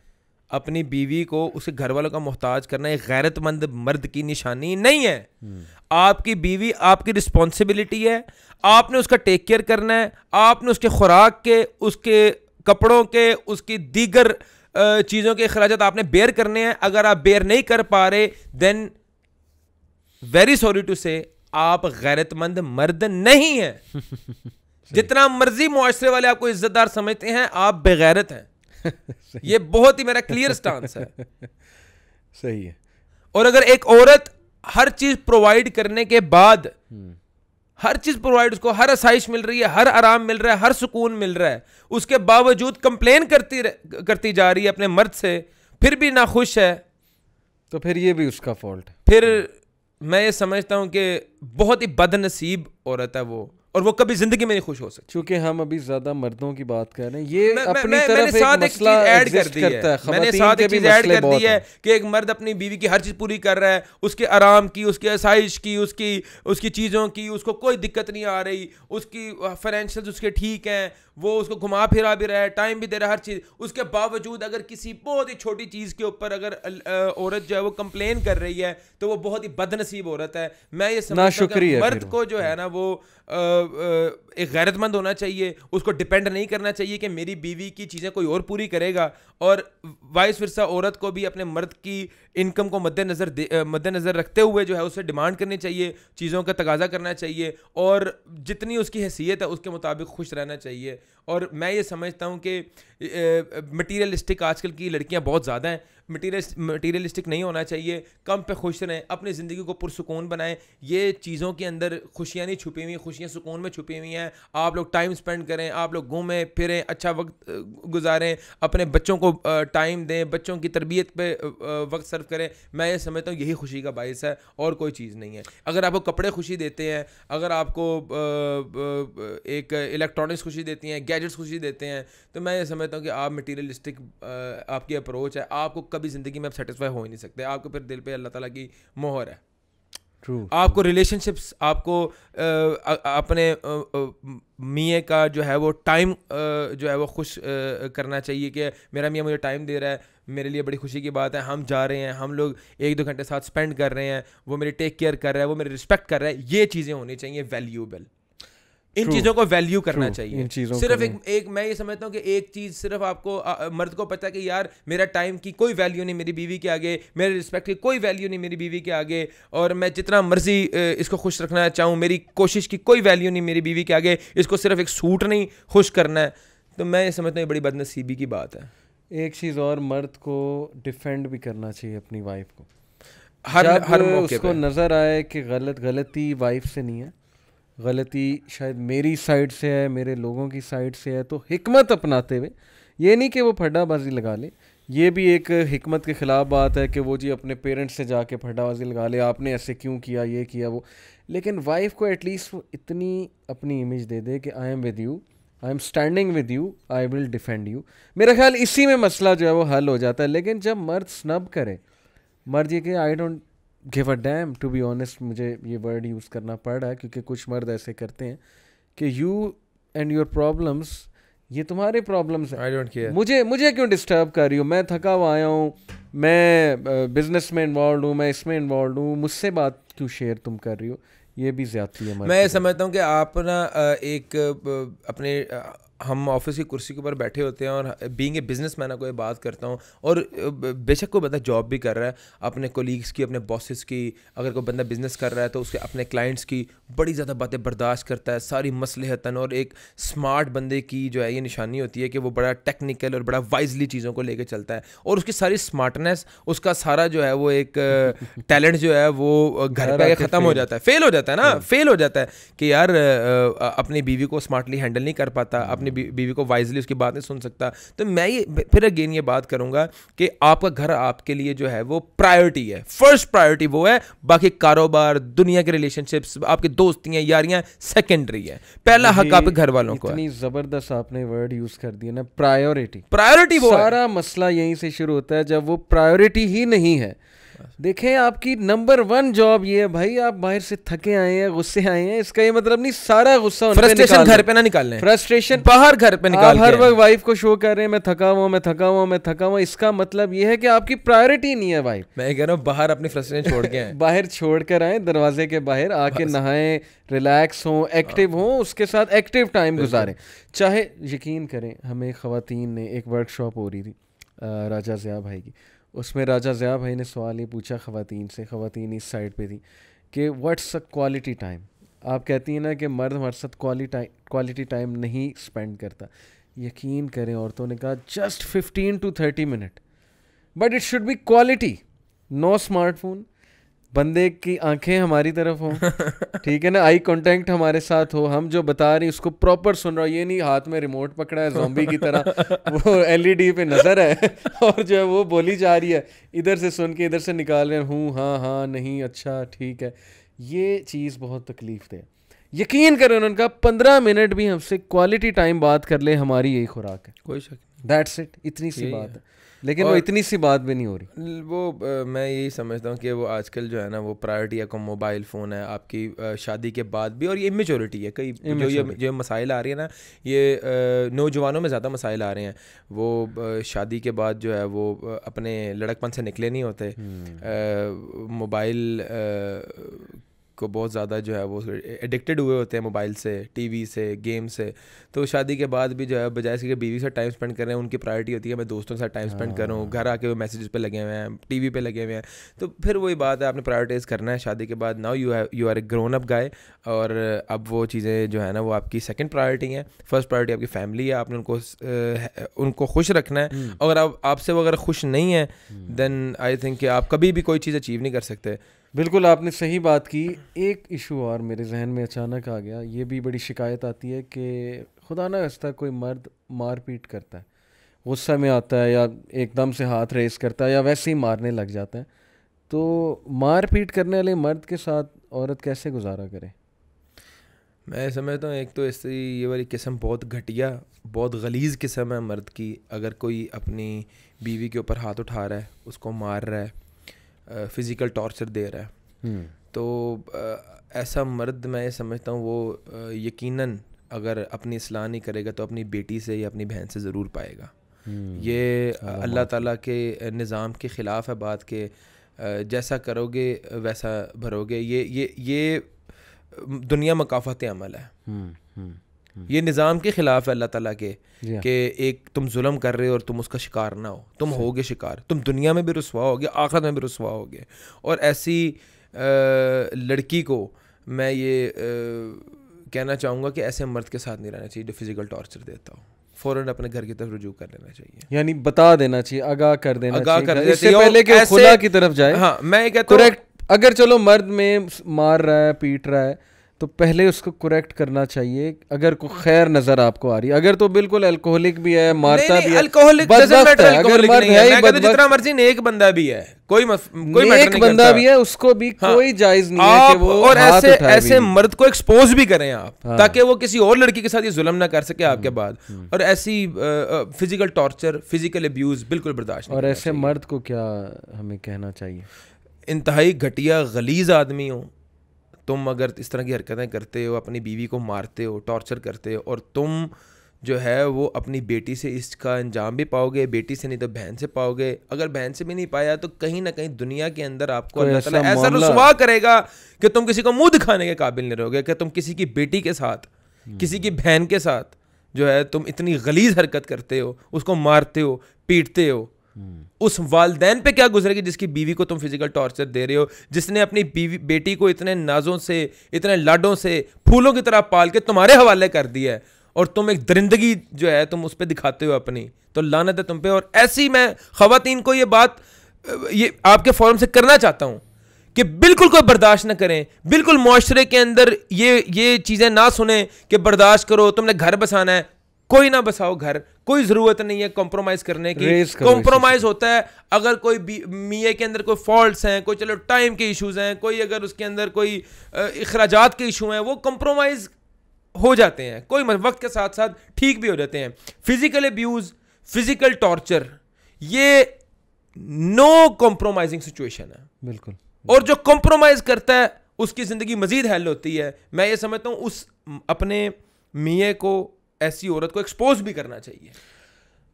अपनी बीवी को उसके घर वालों का मोहताज करना एक गैरतमंद मर्द की निशानी नहीं है। आपकी बीवी आपकी रिस्पॉन्सिबिलिटी है आपने उसका टेक केयर करना है आपने उसके खुराक के उसके कपड़ों के उसकी दीगर चीज़ों के अखराज आपने बेयर करने हैं। अगर आप बेयर नहीं कर पा रहे देन वेरी सॉरी टू से आप गैरतमंद मर्द नहीं हैं। जितना मर्ज़ी मुआशरे वाले आपको इज्जतदार समझते हैं आप बेगैरत हैं। ये बहुत ही मेरा क्लियर स्टांस है। सही है। और अगर एक औरत हर चीज़ प्रोवाइड करने के बाद हर चीज़ प्रोवाइड उसको हर आसाइश मिल रही है हर आराम मिल रहा है हर सुकून मिल रहा है उसके बावजूद कंप्लेन करती रह- करती जा रही है अपने मर्द से फिर भी ना खुश है। तो फिर ये भी उसका फॉल्ट फिर मैं ये समझता हूँ कि बहुत ही बदनसीब औरत है वो। और वो कभी ज़िंदगी में नहीं खुश हो सकती। चूँकि हम अभी ज़्यादा मर्दों की बात कर रहे हैं। ये मैं- अपनी मैं- तरफ़ मैंने साथ एक चीज़ ऐड कर दी है। मैंने साथ एक चीज़ ऐड कर दी है कि एक मर्द अपनी बीवी की हर चीज़ पूरी कर रहा है उसके आराम की उसकी आसाइश की उसकी उसकी चीज़ों की उसको कोई दिक्कत नहीं आ रही उसकी फाइनेंशियल उसके ठीक हैं वो उसको घुमा फिरा भी रहा है टाइम भी दे रहा है हर चीज़। उसके बावजूद अगर किसी बहुत ही छोटी चीज़ के ऊपर अगर औरत जो है वो कंप्लेन कर रही है तो वो बहुत ही बदनसीब औरत है। मैं ये समझता हूँ मर्द को जो है ना वो एक गैरतमंद होना चाहिए, उसको डिपेंड नहीं करना चाहिए कि मेरी बीवी की चीज़ें कोई और पूरी करेगा और वाइस फिरसा औरत को भी अपने मर्द की इनकम को मद्देनज़र मद्देनज़र रखते हुए जो है उससे डिमांड करनी चाहिए, चीज़ों का तकाजा करना चाहिए और जितनी उसकी हैसियत है उसके मुताबिक खुश रहना चाहिए। और मैं ये समझता हूँ कि मटीरियलिस्टिक आजकल की लड़कियाँ बहुत ज़्यादा हैं। मटीरियलिस्टिक नहीं होना चाहिए। कम पे खुश रहें, अपनी ज़िंदगी को पुरसकून बनाएँ। ये चीज़ों के अंदर खुशियाँ नहीं छुपी हुई, खुशियाँ सुकून में छुपी हुई हैं। आप लोग टाइम स्पेंड करें, आप लोग घूमें, फिरें अच्छा वक्त गुजारें। अपने बच्चों को टाइम दें, बच्चों की तरबियत पे वक्त सर्व करें। मैं ये समझता हूँ, यही खुशी का बायस है, और कोई चीज़ नहीं है। अगर आपको कपड़े खुशी देते हैं, अगर आपको एक इलेक्ट्रॉनिक्स खुशी देती हैं गैजेट्स खुशी देते हैं तो मैं ये समझता हूँ कि आप मटीरियलिस्टिक आपकी अप्रोच है। आपको कभी ज़िंदगी में आप सेटिस्फाई हो ही नहीं सकते। आपको फिर दिल पे अल्लाह ताला की मोहर है। True. आपको रिलेशनशिप्स आपको आ, अपने मियाँ का जो है वो टाइम जो है वो खुश करना चाहिए कि मेरा मियाँ मुझे टाइम दे रहा है मेरे लिए बड़ी खुशी की बात है हम जा रहे हैं हम लोग एक दो घंटे साथ स्पेंड कर रहे हैं वो मेरी टेक केयर कर रहा है वो मेरी रिस्पेक्ट कर रहा है ये चीज़ें होनी चाहिए वैल्यूबल इन चीज़ों को वैल्यू करना चाहिए। इन चीज़ों सिर्फ़ एक एक मैं ये समझता हूँ कि एक चीज़ सिर्फ़ आपको आ, मर्द को पता है कि यार मेरा टाइम की कोई वैल्यू नहीं मेरी बीवी के आगे मेरे रिस्पेक्ट की कोई वैल्यू नहीं मेरी बीवी के आगे और मैं जितना मर्ज़ी इसको खुश रखना चाहूँ मेरी कोशिश की कोई वैल्यू नहीं मेरी बीवी के आगे इसको सिर्फ़ एक सूट नहीं खुश करना है। तो मैं ये समझता हूँ ये बड़ी बदनसीबी की बात है। एक चीज़ और मर्द को डिफेंड भी करना चाहिए अपनी वाइफ को। हर हर उसको नज़र आए कि गलत गलती वाइफ से नहीं है गलती शायद मेरी साइड से है, मेरे लोगों की साइड से है तो हिकमत अपनाते हुए, ये नहीं कि वो फड्डाबाजी लगा ले। ये भी एक हिकमत के ख़िलाफ़ बात है कि वो जी अपने पेरेंट्स से जाके फड्डाबाजी लगा ले, आपने ऐसे क्यों किया, ये किया, वो। लेकिन वाइफ को एटलीस्ट वो इतनी अपनी इमेज दे दे कि I am with you I am standing with you I will defend you मेरा ख्याल इसी में मसला जो है वो हल हो जाता है। लेकिन जब मर्द स्नब करे, मर्द ये कि I don't give a damn to be honest मुझे ये वर्ड यूज़ करना पड़ रहा है क्योंकि कुछ मर्द ऐसे करते हैं कि यू एंड योर प्रॉब्लम्स ये तुम्हारे प्रॉब्लम्स हैं। आई डोंट केयर मुझे मुझे क्यों डिस्टर्ब कर रही हो? मैं थका हुआ आया हूँ मैं बिज़नेस में इन्वॉल्व हूँ मैं इसमें इन्वॉल्व हूँ मुझसे बात क्यों शेयर तुम कर रही हो? ये भी ज़्यादा है मैं समझता हूँ कि आप ना एक अपने हम ऑफ़िस की कुर्सी के ऊपर बैठे होते हैं और बींग ए बिज़नेस मैन को ये बात करता हूँ और बेशक कोई बंदा जॉब भी कर रहा है अपने कोलीग्स की अपने बॉसेस की अगर कोई बंदा बिज़नेस कर रहा है तो उसके अपने क्लाइंट्स की बड़ी ज़्यादा बातें बर्दाश्त करता है सारी मसले मसलहतन और एक स्मार्ट बंदे की जो है ये निशानी होती है कि वो बड़ा टेक्निकल और बड़ा वाइजली चीज़ों को लेकर चलता है और उसकी सारी स्मार्टनेस उसका सारा जो है वो एक टैलेंट जो है वो घर पर ख़त्म हो जाता है फेल हो जाता है ना फेल हो जाता है कि यार अपनी बीवी को स्मार्टली हैंडल नहीं कर पाता अपनी बीवी को वाइजली उसकी बात नहीं सुन सकता। तो मैं ये फिर अगेन ये बात करूँगा कि आपका घर आपके लिए जो है वो प्रायोरिटी है। फ़र्स्ट प्रायोरिटी वो है बाकी कारोबार दुनिया के रिलेशनशिप्स आपकी दोस्तियाँ यारियाँ सेकेंडरी है। पहला हक आपके घर वालों को इतनी ज़बरदस्त आपने वर्ड यूज़ कर दिया ना प्रायोरिटी प्रायोरिटी वो सारा मसला यहीं से शुरू होता है जब वो प्रायोरिटी ही नहीं है। देखें आपकी नंबर वन जॉब ये है भाई आप बाहर से थके आए हैं गुस्से आए हैं इसका ये मतलब नहीं सारा गुस्सा फ्रस्ट्रेशन घर पे ना निकाल लें फ्रस्ट्रेशन बाहर घर पे निकाल हर वक्त वाइफ को शो कर रहे हैं मैं थका हुआ मैं थका हुआ मैं थका हुआ इसका मतलब ये है कि आपकी प्रायोरिटी नहीं है वाइफ मैं कह रहा हूँ बाहर अपनी फ्रस्ट्रेशन छोड़ के बाहर छोड़ कर आए दरवाजे के बाहर आके नहाए रिलैक्स हों एक्टिव हों। उसके साथ एक्टिव टाइम गुजारें। चाहे यकीन करें हमें खातन ने एक वर्कशॉप हो रही थी राजा ज़िया भाई की। उसमें राजा ज़या भाई ने सवाल ये पूछा ख़वातीन से, ख़वातीन इस साइड पे थी कि व्हाट्स अ क्वालिटी टाइम आप कहती हैं ना कि मर्द हमारे साथ क्वालिटी क्वालिटी टाइम नहीं स्पेंड करता। यकीन करें, औरतों ने कहा just fifteen to thirty minute but it should be quality no smartphone बंदे की आँखें हमारी तरफ़ हो। ठीक है ना? आई कांटेक्ट हमारे साथ हो। हम जो बता रहे हैं उसको प्रॉपर सुन रहा ये नहीं हाथ में रिमोट पकड़ा है जोम्बी की तरह। वो एलईडी पे नज़र है और जो है वो बोली जा रही है। इधर से सुन के इधर से निकाल रहे हूँ। हाँ हाँ नहीं अच्छा ठीक है। ये चीज़ बहुत तकलीफ़ दे। यकीन करें उन्होंने कहा पंद्रह मिनट भी हमसे क्वालिटी टाइम बात कर ले हमारी यही खुराक है। कोई शक दैट्स इट इतनी सी बात है। लेकिन वो इतनी सी बात भी नहीं हो रही। वो आ, मैं यही समझता हूँ कि वो आजकल जो है ना वो प्रायोरिटी है मोबाइल फ़ोन है आपकी आ, शादी के बाद भी और ये इमेच्योरिटी है कई जो ये जो मसाइल आ रही है ना ये नौजवानों में ज़्यादा मसाइल आ रहे हैं। वो आ, शादी के बाद जो है वो अपने लड़कपन से निकले नहीं होते। हम्म। मोबाइल को बहुत ज़्यादा जो है वो एडिक्टेड हुए होते हैं मोबाइल से टीवी से गेम से। तो शादी के बाद भी जो है बजाय इसके बीवी से टाइम स्पेंड कर रहे हैं उनकी प्रायोरिटी होती है मैं दोस्तों के साथ टाइम स्पेंड करूँ। घर आके वो मैसेज पे लगे हुए हैं टीवी पे लगे हुए हैं। तो फिर वही बात है आपने प्रायोरिटाइज़ करना है शादी के बाद। Now you have you are a grown up guy और अब वो चीज़ें जो है ना वो आपकी सेकेंड प्रायोरिटी हैं। फ़र्स्ट प्रायोरिटी आपकी फैमिली है आपने उनको उनको खुश रखना है। हम्म। अगर आप आपसे वो अगर खुश नहीं है देन आई थिंक आप कभी भी कोई चीज़ अचीव नहीं कर सकते। बिल्कुल आपने सही बात की। एक इशू और मेरे जहन में अचानक आ गया। ये भी बड़ी शिकायत आती है कि खुदा ना हंसता कोई मर्द मार पीट करता है। गुस्सा में आता है या एकदम से हाथ रेस करता है या वैसे ही मारने लग जाता है। तो मार पीट करने वाले मर्द के साथ औरत कैसे गुजारा करे? मैं समझता हूँ, एक तो ऐसी ये वाली किस्म बहुत घटिया, बहुत गलीज़ किस्म है मर्द की। अगर कोई अपनी बीवी के ऊपर हाथ उठा रहा है, उसको मार रहा है फ़िज़िकल टॉर्चर दे रहा है। हम्म। तो ऐसा मर्द मैं समझता हूँ वो यकीनन अगर अपनी असलाह नहीं करेगा तो अपनी बेटी से या अपनी बहन से ज़रूर पाएगा। हम्म। ये अल्लाह ताला के निज़ाम के ख़िलाफ़ है बात के जैसा करोगे वैसा भरोगे। ये ये ये दुनिया मकाफत अमल है। हम्म, ये निज़ाम के ख़िलाफ़ है अल्लाह ताला के हाँ। कि एक तुम जुल्म कर रहे हो और तुम उसका शिकार ना हो। तुम होगे शिकार तुम दुनिया में भी रसवा होगे आखिरत में भी रसवा होगे। और ऐसी आ, लड़की को मैं ये आ, कहना चाहूँगा कि ऐसे मर्द के साथ नहीं रहना चाहिए जो फ़िज़िकल टॉर्चर देता हो। फ़ौरन अपने घर की तरफ़ रुजू कर लेना चाहिए। यानी बता देना चाहिए आगाह कर देना आगाह कर देना इससे पहले कि खुदा की तरफ़ जाए। हाँ मैं कहता हूँ अगर चलो मर्द में मार रहा है पीट रहा है तो पहले उसको करेक्ट करना चाहिए। अगर को खैर नज़र आपको आ रही है। अगर तो बिल्कुल अल्कोहलिक भी है मारता भी है अल्कोहलिक जितना मर्ज़ी नेक बंदा भी है कोई मस, कोई नेक बंदा भी है उसको भी हाँ, कोई जायज़ नहीं है कि वो और ऐसे ऐसे मर्द को एक्सपोज भी करें आप हाँ, ताकि वो किसी और लड़की के साथ ये जुल्म ना कर सके आपके हम्म, बाद। हम्म। और ऐसी फ़िज़िकल टॉर्चर फ़िज़िकल अब्यूज बिल्कुल बर्दाश्त और ऐसे मर्द को क्या हमें कहना चाहिए? इंतहाई घटिया गलीज आदमी हो तुम अगर इस तरह की हरकतें करते हो अपनी बीवी को मारते हो टॉर्चर करते हो और तुम जो है वो अपनी बेटी से इसका अंजाम भी पाओगे बेटी से नहीं तो बहन से पाओगे। अगर बहन से भी नहीं पाया तो कहीं ना कहीं दुनिया के अंदर आपको अल्लाह ताला ऐसा रसवा करेगा कि तुम किसी को मुँह दिखाने के काबिल नहीं रहोगे कि तुम किसी की बेटी के साथ हम्म। किसी की बहन के साथ जो है तुम इतनी गलीज हरकत करते हो उसको मारते हो पीटते हो। उस वालदेन पे क्या गुजरेगी जिसकी बीवी को तुम फ़िज़िकल टॉर्चर दे रहे हो, जिसने अपनी बीवी, बेटी को इतने नाजों से, इतने लाडों से फूलों की तरह पाल के तुम्हारे हवाले कर दिया है और तुम एक दरिंदगी जो है तुम उस पर दिखाते हो अपनी। तो लानत है तुम पे। और ऐसी मैं खातन को ये बात, ये आपके फॉरम से करना चाहता हूँ कि बिल्कुल कोई बर्दाश्त ना करें। बिल्कुल माशरे के अंदर ये ये चीज़ें ना सुने कि बर्दाश्त करो, तुमने घर बसाना है कोई ना बसाओ घर कोई ज़रूरत नहीं है कॉम्प्रोमाइज़ करने की। कॉम्प्रोमाइज़ होता है अगर कोई मियाँ के अंदर कोई फॉल्ट्स हैं कोई चलो टाइम के इश्यूज़ हैं कोई अगर उसके अंदर कोई अखराज के इशू हैं वो कॉम्प्रोमाइज़ हो जाते हैं। कोई वक्त के साथ साथ ठीक भी हो जाते हैं। फ़िज़िकल अब्यूज़ फ़िज़िकल टॉर्चर ये नो कॉम्प्रोमाइजिंग सिचुएशन है। बिल्कुल। और जो कॉम्प्रोमाइज़ करता है उसकी ज़िंदगी मज़ीद हेल होती है। मैं ये समझता हूँ उस अपने मियाँ को ऐसी औरत को एक्सपोज भी करना चाहिए।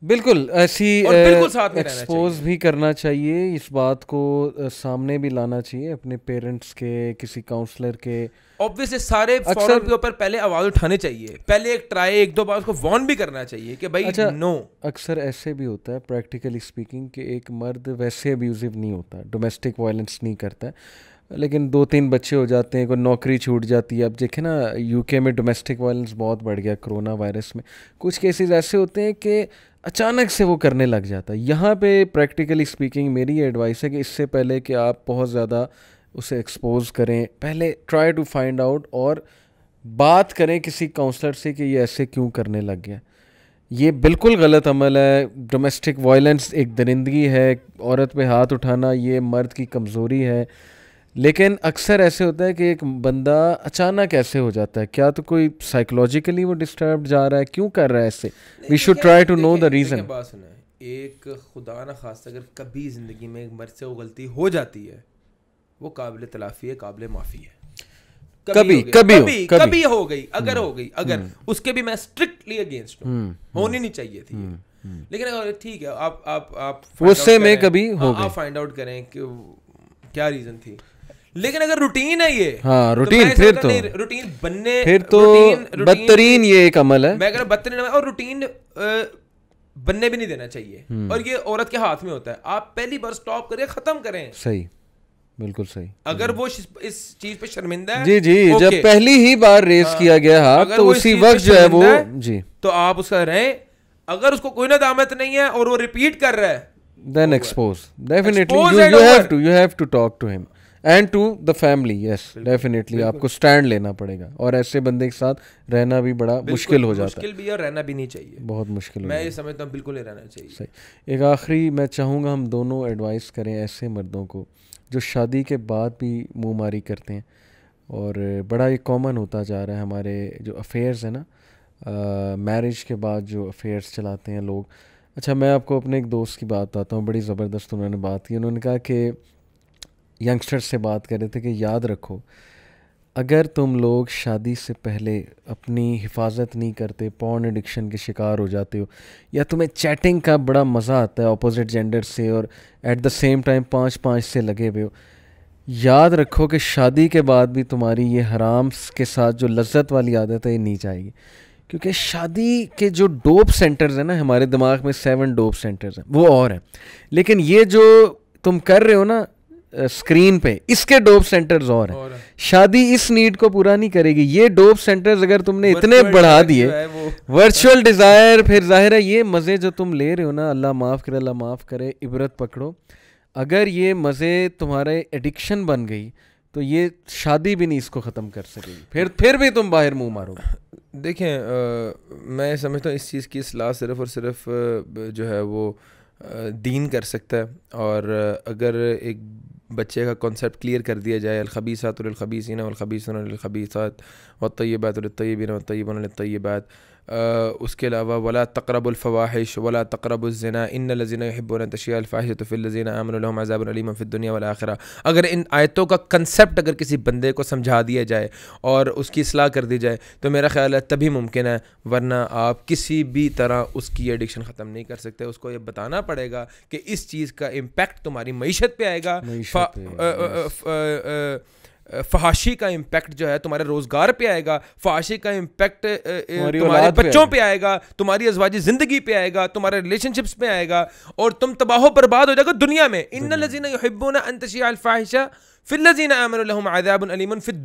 बिल्कुल ऐसी बिल्कुल साथ में एक्सपोज भी करना चाहिए इस बात को सामने भी लाना चाहिए अपने पेरेंट्स के किसी काउंसलर के। ऑब्वियसली सारे अक्सर के ऊपर पहले आवाज़ उठाने चाहिए पहले एक ट्राई एक दो बार उसको वॉर्न भी करना चाहिए कि भाई अच्छा, नो अक्सर ऐसे भी होता है प्रैक्टिकली स्पीकिंग कि एक मर्द वैसे अब्यूजिव नहीं होता डोमेस्टिक वायलेंस नहीं करता है। लेकिन दो तीन बच्चे हो जाते हैं, कोई नौकरी छूट जाती है। अब देखें ना यूके में डोमेस्टिक वायलेंस बहुत बढ़ गया कोरोना वायरस में। कुछ केसेस ऐसे होते हैं कि अचानक से वो करने लग जाता है। यहाँ पे प्रैक्टिकली स्पीकिंग मेरी एडवाइस है कि इससे पहले कि आप बहुत ज़्यादा उसे एक्सपोज करें, पहले ट्राई टू फाइंड आउट और बात करें किसी काउंसलर से कि ये ऐसे क्यों करने लग गया। ये बिल्कुल गलत अमल है। डोमेस्टिक वायलेंस एक दरिंदगी है। औरत पे हाथ उठाना ये मर्द की कमज़ोरी है। लेकिन अक्सर ऐसे होता है कि एक बंदा अचानक ऐसे हो जाता है। क्या तो कोई साइकोलॉजिकली वो डिस्टर्ब जा रहा है? क्यों कर रहा है ऐसे? We should try to know the reason एक खुदा न खास अगर कभी ज़िंदगी में एक मर्द से वो गलती हो जाती है वो काबिल तलाफ़ी है काबिल माफ़ी है। कभी कभी कभी कभी कभी। हो गई अगर हम्म, हो गई अगर हम्म। उसके भी मैं स्ट्रिक्टली अगेंस्ट हूँ। हम्म, होनी नहीं चाहिए थी लेकिन अगर ठीक है आप आप आप उससे में कभी हो आप फाइंड आउट करें कि क्या रीज़न थी? लेकिन अगर रूटीन है ये हाँ, रूटीन तो फिर तो- रूटीन बनने फिर तो बदतरीन ये एक अमल है। मैं कह रहा बदतरीन और रूटीन बनने भी नहीं देना चाहिए। हम्म। और ये औरत के हाथ में होता है। आप पहली बार स्टॉप करें खत्म करें। सही बिल्कुल सही। अगर वो इस चीज़ पे शर्मिंदा है जी जी जब पहली ही बार रेस हाँ, किया गया हाथ तो उसी वक्त जो है वो जी। तो आप उसका रहें। अगर उसको कोई नदामत नहीं है और वो रिपीट कर रहा है then expose definitely Expose you, and you have over. to you have to to the family yes definitely आपको स्टैंड लेना पड़ेगा। और ऐसे बंदे के साथ रहना भी बड़ा मुश्किल हो जाता है। मुश्किल भी है और रहना भी नहीं चाहिए। बहुत मुश्किल हो मैं ये समझता हूँ बिल्कुल नहीं रहना चाहिए। सही। एक आखिरी मैं चाहूँगा हम दोनों एडवाइस करें ऐसे मर्दों को जो शादी के बाद भी मुँह मारी करते हैं। और बड़ा ये कॉमन होता जा रहा है हमारे जो अफेयर्स है ना मैरिज के बाद जो अफेयर्स चलाते हैं लोग। अच्छा मैं आपको अपने एक दोस्त की बात बताता हूँ बड़ी ज़बरदस्त उन्होंने बात की। उन्होंने कहा कि यंगस्टर्स से बात कर रहे थे कि याद रखो, अगर तुम लोग शादी से पहले अपनी हिफाजत नहीं करते पॉन एडिक्शन के शिकार हो जाते हो, या तुम्हें चैटिंग का बड़ा मज़ा आता है अपोजिट जेंडर से और एट द सेम टाइम पाँच पाँच से लगे हुए हो, याद रखो कि शादी के बाद भी तुम्हारी ये हराम के साथ जो लज्जत वाली आदत है, ये नहीं जाएगी। क्योंकि शादी के जो डोप सेंटर्स हैं ना, हमारे दिमाग में सेवन डोप सेंटर्स हैं, वो और हैं। लेकिन ये जो तुम कर रहे हो ना स्क्रीन पे। इसके डोप सेंटर्स और हैं। शादी इस नीड को पूरा नहीं करेगी। ये डोप सेंटर्स अगर तुमने इतने बढ़ा दिए वर्चुअल डिज़ायर फिर ज़ाहिर है ये मज़े जो तुम ले रहे हो ना अल्लाह माफ़ करे अल्लाह माफ़ करे इबरत पकड़ो। अगर ये मज़े तुम्हारे एडिक्शन बन गई तो ये शादी भी नहीं इसको ख़त्म कर सकेगी। फिर फिर भी तुम बाहर मुँह मारोगे। देखें अ, मैं समझता हूँ इस चीज़ की असलाह सिर्फ़ और सिर्फ़ जो है वो दीन कर सकता है। और अगर एक बच्चे का कॉन्सेप्ट क्लियर कर दिया जाए। अलखबीसात अलखबीसिन अलखबीसात व तय्यबन तय्यबात उसके अलावा वला तकरबुलफ़वाहिश वला तकरबुलजना इन लजीन हिब्बन तशियाफ़ाहिश फ़िलजीन आमन अज़ाब अलीम फ़िद्दुनिया वल आखिरा। अगर इन आयतों का कंसेप्ट अगर किसी बंदे को समझा दिया जाए और उसकी असलाह कर दी जाए तो मेरा ख्याल है तभी मुमकिन है वरना आप किसी भी तरह उसकी एडिक्शन ख़त्म नहीं कर सकते। उसको ये बताना पड़ेगा कि इस चीज़ का इम्पेक्ट तुम्हारी मीशत पर आएगा। फहाशी का इम्पैक्ट जो है तुम्हारे रोज़गार पे आएगा फहाशी का इम्पैक्ट तुम्हारे बच्चों। पे आएगा तुम्हारी अजवाजी ज़िंदगी पे आएगा तुम्हारे रिलेशनशिप्स पे आएगा और तुम तबाह बर्बाद हो जाएगा दुनिया में इन लजीना हिब्बो ना अंतशी अल फिल्लजीना आमनु लहुम अज़ाबुन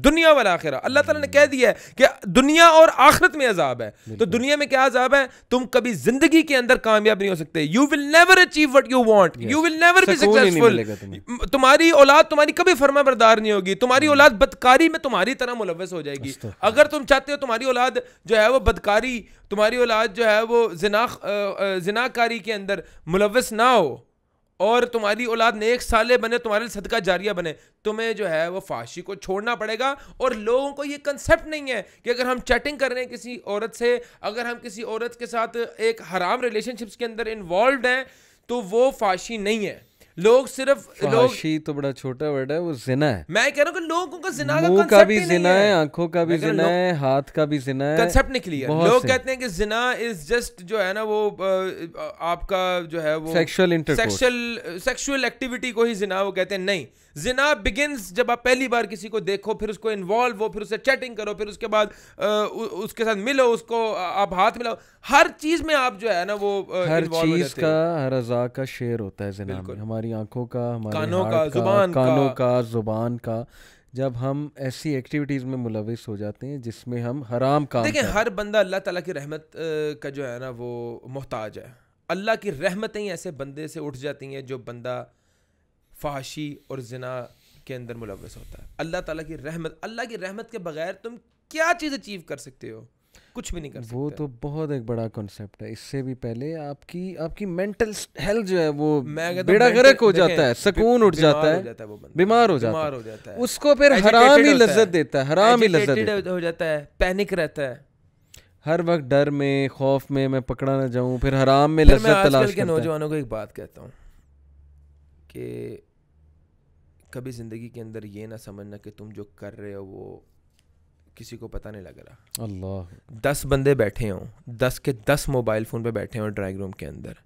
दुनिया वल आखिरा। अल्लाह ताला ने कह दिया है कि दुनिया और आखिरत में अजाब है। तो दुनिया में क्या अजाब है? तुम कभी ज़िंदगी के अंदर कामयाब नहीं हो सकते। You will never achieve what you want you will never be successful तुम्हारी औलाद तुम्हारी कभी फर्मा बरदार नहीं होगी। तुम्हारी औलाद बदकारी में तुम्हारी तरह मुलवस हो जाएगी। अगर तुम चाहते हो तुम्हारी औलाद जो है वो बदकारी तुम्हारी औलाद जो है वो जिना जिनाकारी के अंदर मुलवस ना हो और तुम्हारी औलाद नेक साले बने, तुम्हारे सदका जारिया बने। तुम्हें जो है वो फाशी को छोड़ना पड़ेगा और लोगों को ये कंसेप्ट नहीं है कि अगर हम चैटिंग कर रहे हैं किसी औरत से, अगर हम किसी औरत के साथ एक हराम रिलेशनशिप्स के अंदर इन्वॉल्व हैं तो वो फाशी नहीं है। लोग सिर्फ़ लोग तो बड़ा छोटा वर्ड है वो जिना है। मैं कह रहा हूँ कि लोगों का जिना का का भी जिना है। आँखों का भी जिना है हाथ का भी जिना है। कंसेप्ट निकली है। लोग कहते हैं कि जिना इज़ जस्ट जो है ना वो आपका जो है वो सेक्सुअल. सेक्सुअल सेक्सुअल एक्टिविटी को ही जिना वो कहते हैं। नहीं जिना बिगिंस जब आप पहली बार किसी को देखो फिर उसको इन्वॉल्व हो फिर उससे चैटिंग करो फिर उसके बाद उ- उसके साथ मिलो उसको आप हाथ मिलाओ। हर चीज़ में आप जो है ना वो हर चीज़ का हर अज़ा का शेर होता है जिना में। हमारी आँखों का हमारे कानों का, ज़ुबान कानों का। का ज़ुबान का। जब हम ऐसी एक्टिविटीज़ में मुलविस हो जाते हैं जिसमें हम हराम काम देखिए हर बंदा अल्लाह ताला की रहमत का जो है ना वो मोहताज है। अल्लाह की रहमतें ही ऐसे बंदे से उठ जाती हैं जो बंदा फहाशी और जिना के अंदर मुलविस होता है। अल्लाह ताला की रहमत अल्लाह की रहमत के बगैर तुम क्या चीज़ अचीव कर सकते हो? कुछ भी नहीं कर सकते। वो तो बहुत एक बड़ा कॉन्सेप्ट है। इससे भी पहले आपकी आपकी मेंटल हेल्थ जो है वो बेड़ा गर्क हो जाता है सुकून उठ जाता हो बीमार हो जाता है। उसको फिर हराम ही। लज्जत देता है हराम ही लज्जत है। जाता है पैनिक रहता है। हर वक्त डर में खौफ में मैं पकड़ा ना जाऊँ फिर हराम में लज्जत तलाश के करता है। नौजवानों को एक बात कहता हूँ। कि कभी ज़िंदगी के अंदर ये ना समझना कि तुम जो कर रहे हो वो किसी को पता नहीं लग रहा। अल्लाह। दस बंदे बैठे हों दस के दस मोबाइल फ़ोन पे बैठे हों ड्राइंग रूम के अंदर।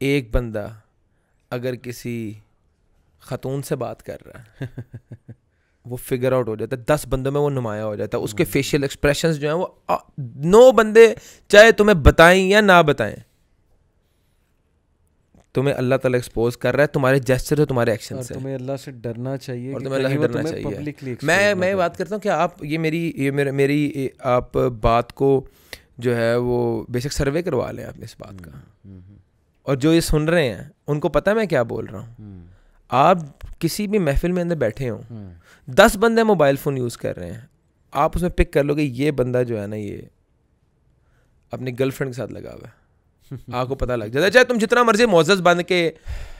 एक बंदा अगर किसी ख़तून से बात कर रहा है वो फिगर आउट हो जाता है दस बंदों में वो नुमाया हो जाता है उसके फेशियल एक्सप्रेशंस जो हैं वो नौ बंदे चाहे तुम्हें बताएँ या ना बताएँ तुम्हें अल्लाह ताला एक्सपोज कर रहा है तुम्हारे जेस्चर से तुम्हारे एक्शन से तुम्हें अल्लाह से डरना चाहिए और तुम्हें अल्लाह से डरना चाहिए। मैं मैं बात करता हूँ कि आप ये मेरी ये मेरे मेरी आप बात को जो है वो बेसिक सर्वे करवा लें आप इस बात का। हम्म, हम्म, हम्म। और जो ये सुन रहे हैं उनको पता है मैं क्या बोल रहा हूँ? आप किसी भी महफिल में अंदर बैठे हों दस बंदे मोबाइल फ़ोन यूज़ कर रहे हैं आप उसमें पिक कर लोगे ये बंदा जो है ना ये अपनी गर्लफ्रेंड के साथ लगा हुआ है। आपको पता लग जाता है। चाहे तुम जितना मर्ज़ी मोजस बन के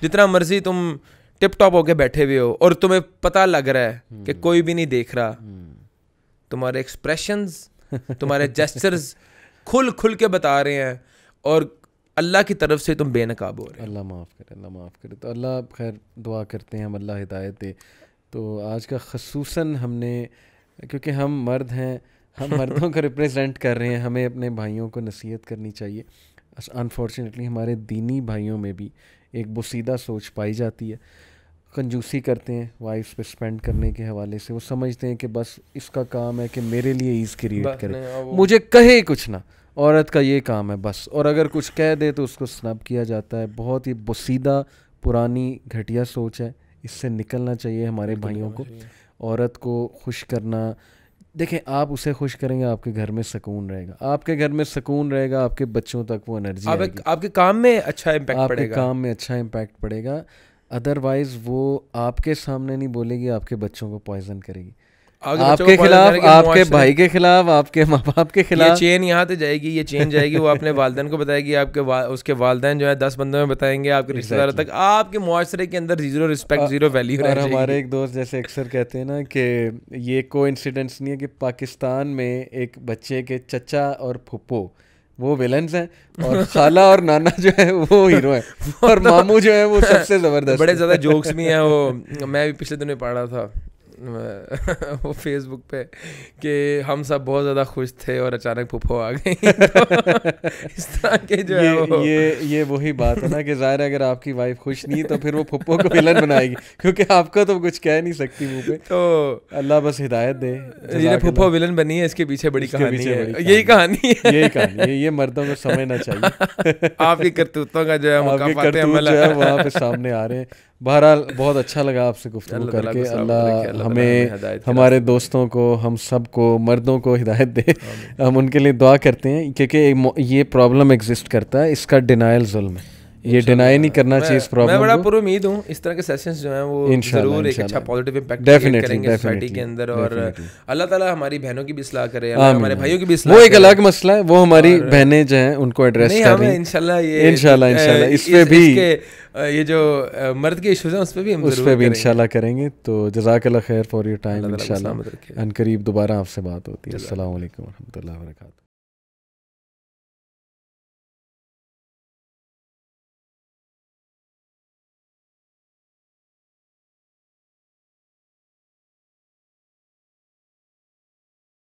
जितना मर्ज़ी तुम टिप टॉप होके बैठे हुए हो और तुम्हें पता लग रहा है कि हम्म। कोई भी नहीं देख रहा। हम्म। तुम्हारे एक्सप्रेशन तुम्हारे जेस्चर्स खुल खुल के बता रहे हैं और अल्लाह की तरफ़ से तुम बेनकाब हो रहे हो। अल्लाह माफ़ करे अल्लाह माफ़ करे। तो अल्लाह खैर दुआ करते हैं हम अल्लाह हिदायत दे। तो आज का खसूस हमने क्योंकि हम मर्द हैं हम मर्दों को रिप्रेजेंट कर रहे हैं हमें अपने भाइयों को नसीहत करनी चाहिए। अनफॉर्चुनेटली हमारे दीनी भाइयों में भी एक बुसीदा सोच पाई जाती है। कंजूसी करते हैं वाइफ पे स्पेंड करने के हवाले से। वो समझते हैं कि बस इसका काम है कि मेरे लिए ईज़ क्रिएट करे। मुझे कहे कुछ ना औरत का ये काम है बस। और अगर कुछ कह दे तो उसको स्नब किया जाता है। बहुत ही बसीदा पुरानी घटिया सोच है। इससे निकलना चाहिए हमारे भाइयों को। औरत को खुश करना देखें आप उसे खुश करेंगे आपके घर में सुकून रहेगा। आपके घर में सुकून रहेगा आपके बच्चों तक वो एनर्जी आप आपके काम में अच्छा इम्पैक्ट आपके पड़ेगा। काम में अच्छा इम्पैक्ट पड़ेगा। अदरवाइज़ वो आपके सामने नहीं बोलेगी आपके बच्चों को पॉइजन करेगी। आपके खिलाफ आपके भाई के खिलाफ आपके माँ बाप के खिलाफ। ये चेन यहाँ से जाएगी ये चेन जाएगी वो अपने वालदेन को बताएगी आपके वा, उसके वालदेन जो है दस बंदों में बताएँगे आपके रिश्तेदारों तक। आपके मुआरे के अंदर ज़ीरो रिस्पेक्ट ज़ीरो वैल्यू और हमारे एक दोस्त जैसे अक्सर कहते हैं ना कि ये को नहीं है कि पाकिस्तान में एक बच्चे के चचा और फुप्पो वो विलन्स हैं और खाला और नाना जो है वो हीरो है। और मामू जो है वो सबसे ज़बरदस्त बड़े ज़्यादा जोक्स भी हैं वो मैं भी पिछले दिनों पढ़ रहा था। वो फेसबुक पे कि हम सब बहुत ज़्यादा खुश थे और अचानक पुप्पो आ गई। इस तरह के जो ये, है वो। ये ये वही बात है ना कि ज़ाहिर अगर आपकी वाइफ खुश नहीं तो फिर वो पुप्पो को विलन बनाएगी क्योंकि आपका तो कुछ कह नहीं सकती मुँह पे। तो अल्लाह बस हिदायत दे ये पुप्पो विलन बनी है इसके पीछे बड़ी कहानी है। यही कहानी है। यही कहानी ये मर्दों को समझना चाहिए। आपकी करतूतों का जो है वहाँ पे सामने आ रहे हैं। बहरहाल बहुत अच्छा लगा आपसे गुफ्तु करके। अल्लाह हमें हमारे दोस्तों को हम सबको मर्दों को हिदायत दे। हम उनके लिए दुआ करते हैं क्योंकि ये प्रॉब्लम एग्जिस्ट करता है इसका डिनाइल जुल्म है। ये डिनाई नहीं करना चाहिए इस प्रॉब्लम मैं बड़ा पूरी उम्मीद हूँ इस तरह के सेशंस जो हैं वो ज़रूर एक अच्छा पॉजिटिव इम्पैक्ट करेंगे सोसाइटी के अंदर और अल्लाह ताला हमारी बहनों की भी सलाह करे हमारे भाइयों की भी सलाह वो एक अलग मसला है वो हमारी बहनें जो हैं उनको एड्रेस करें इंशाल्लाह ये इंशाल्लाह इंशाल्लाह इस पे भी ये जो मर्द के इश्यूज़ हैं उस पर भी हम उस पर भी इंशाल्लाह करेंगे। तो जजाकल्ला खैर फॉर योर टाइम इंशाल्लाह। अन करीब दोबारा आपसे बात होती है। अस्सलाम वालेकुम रहमतुल्लाहि व बरकातहू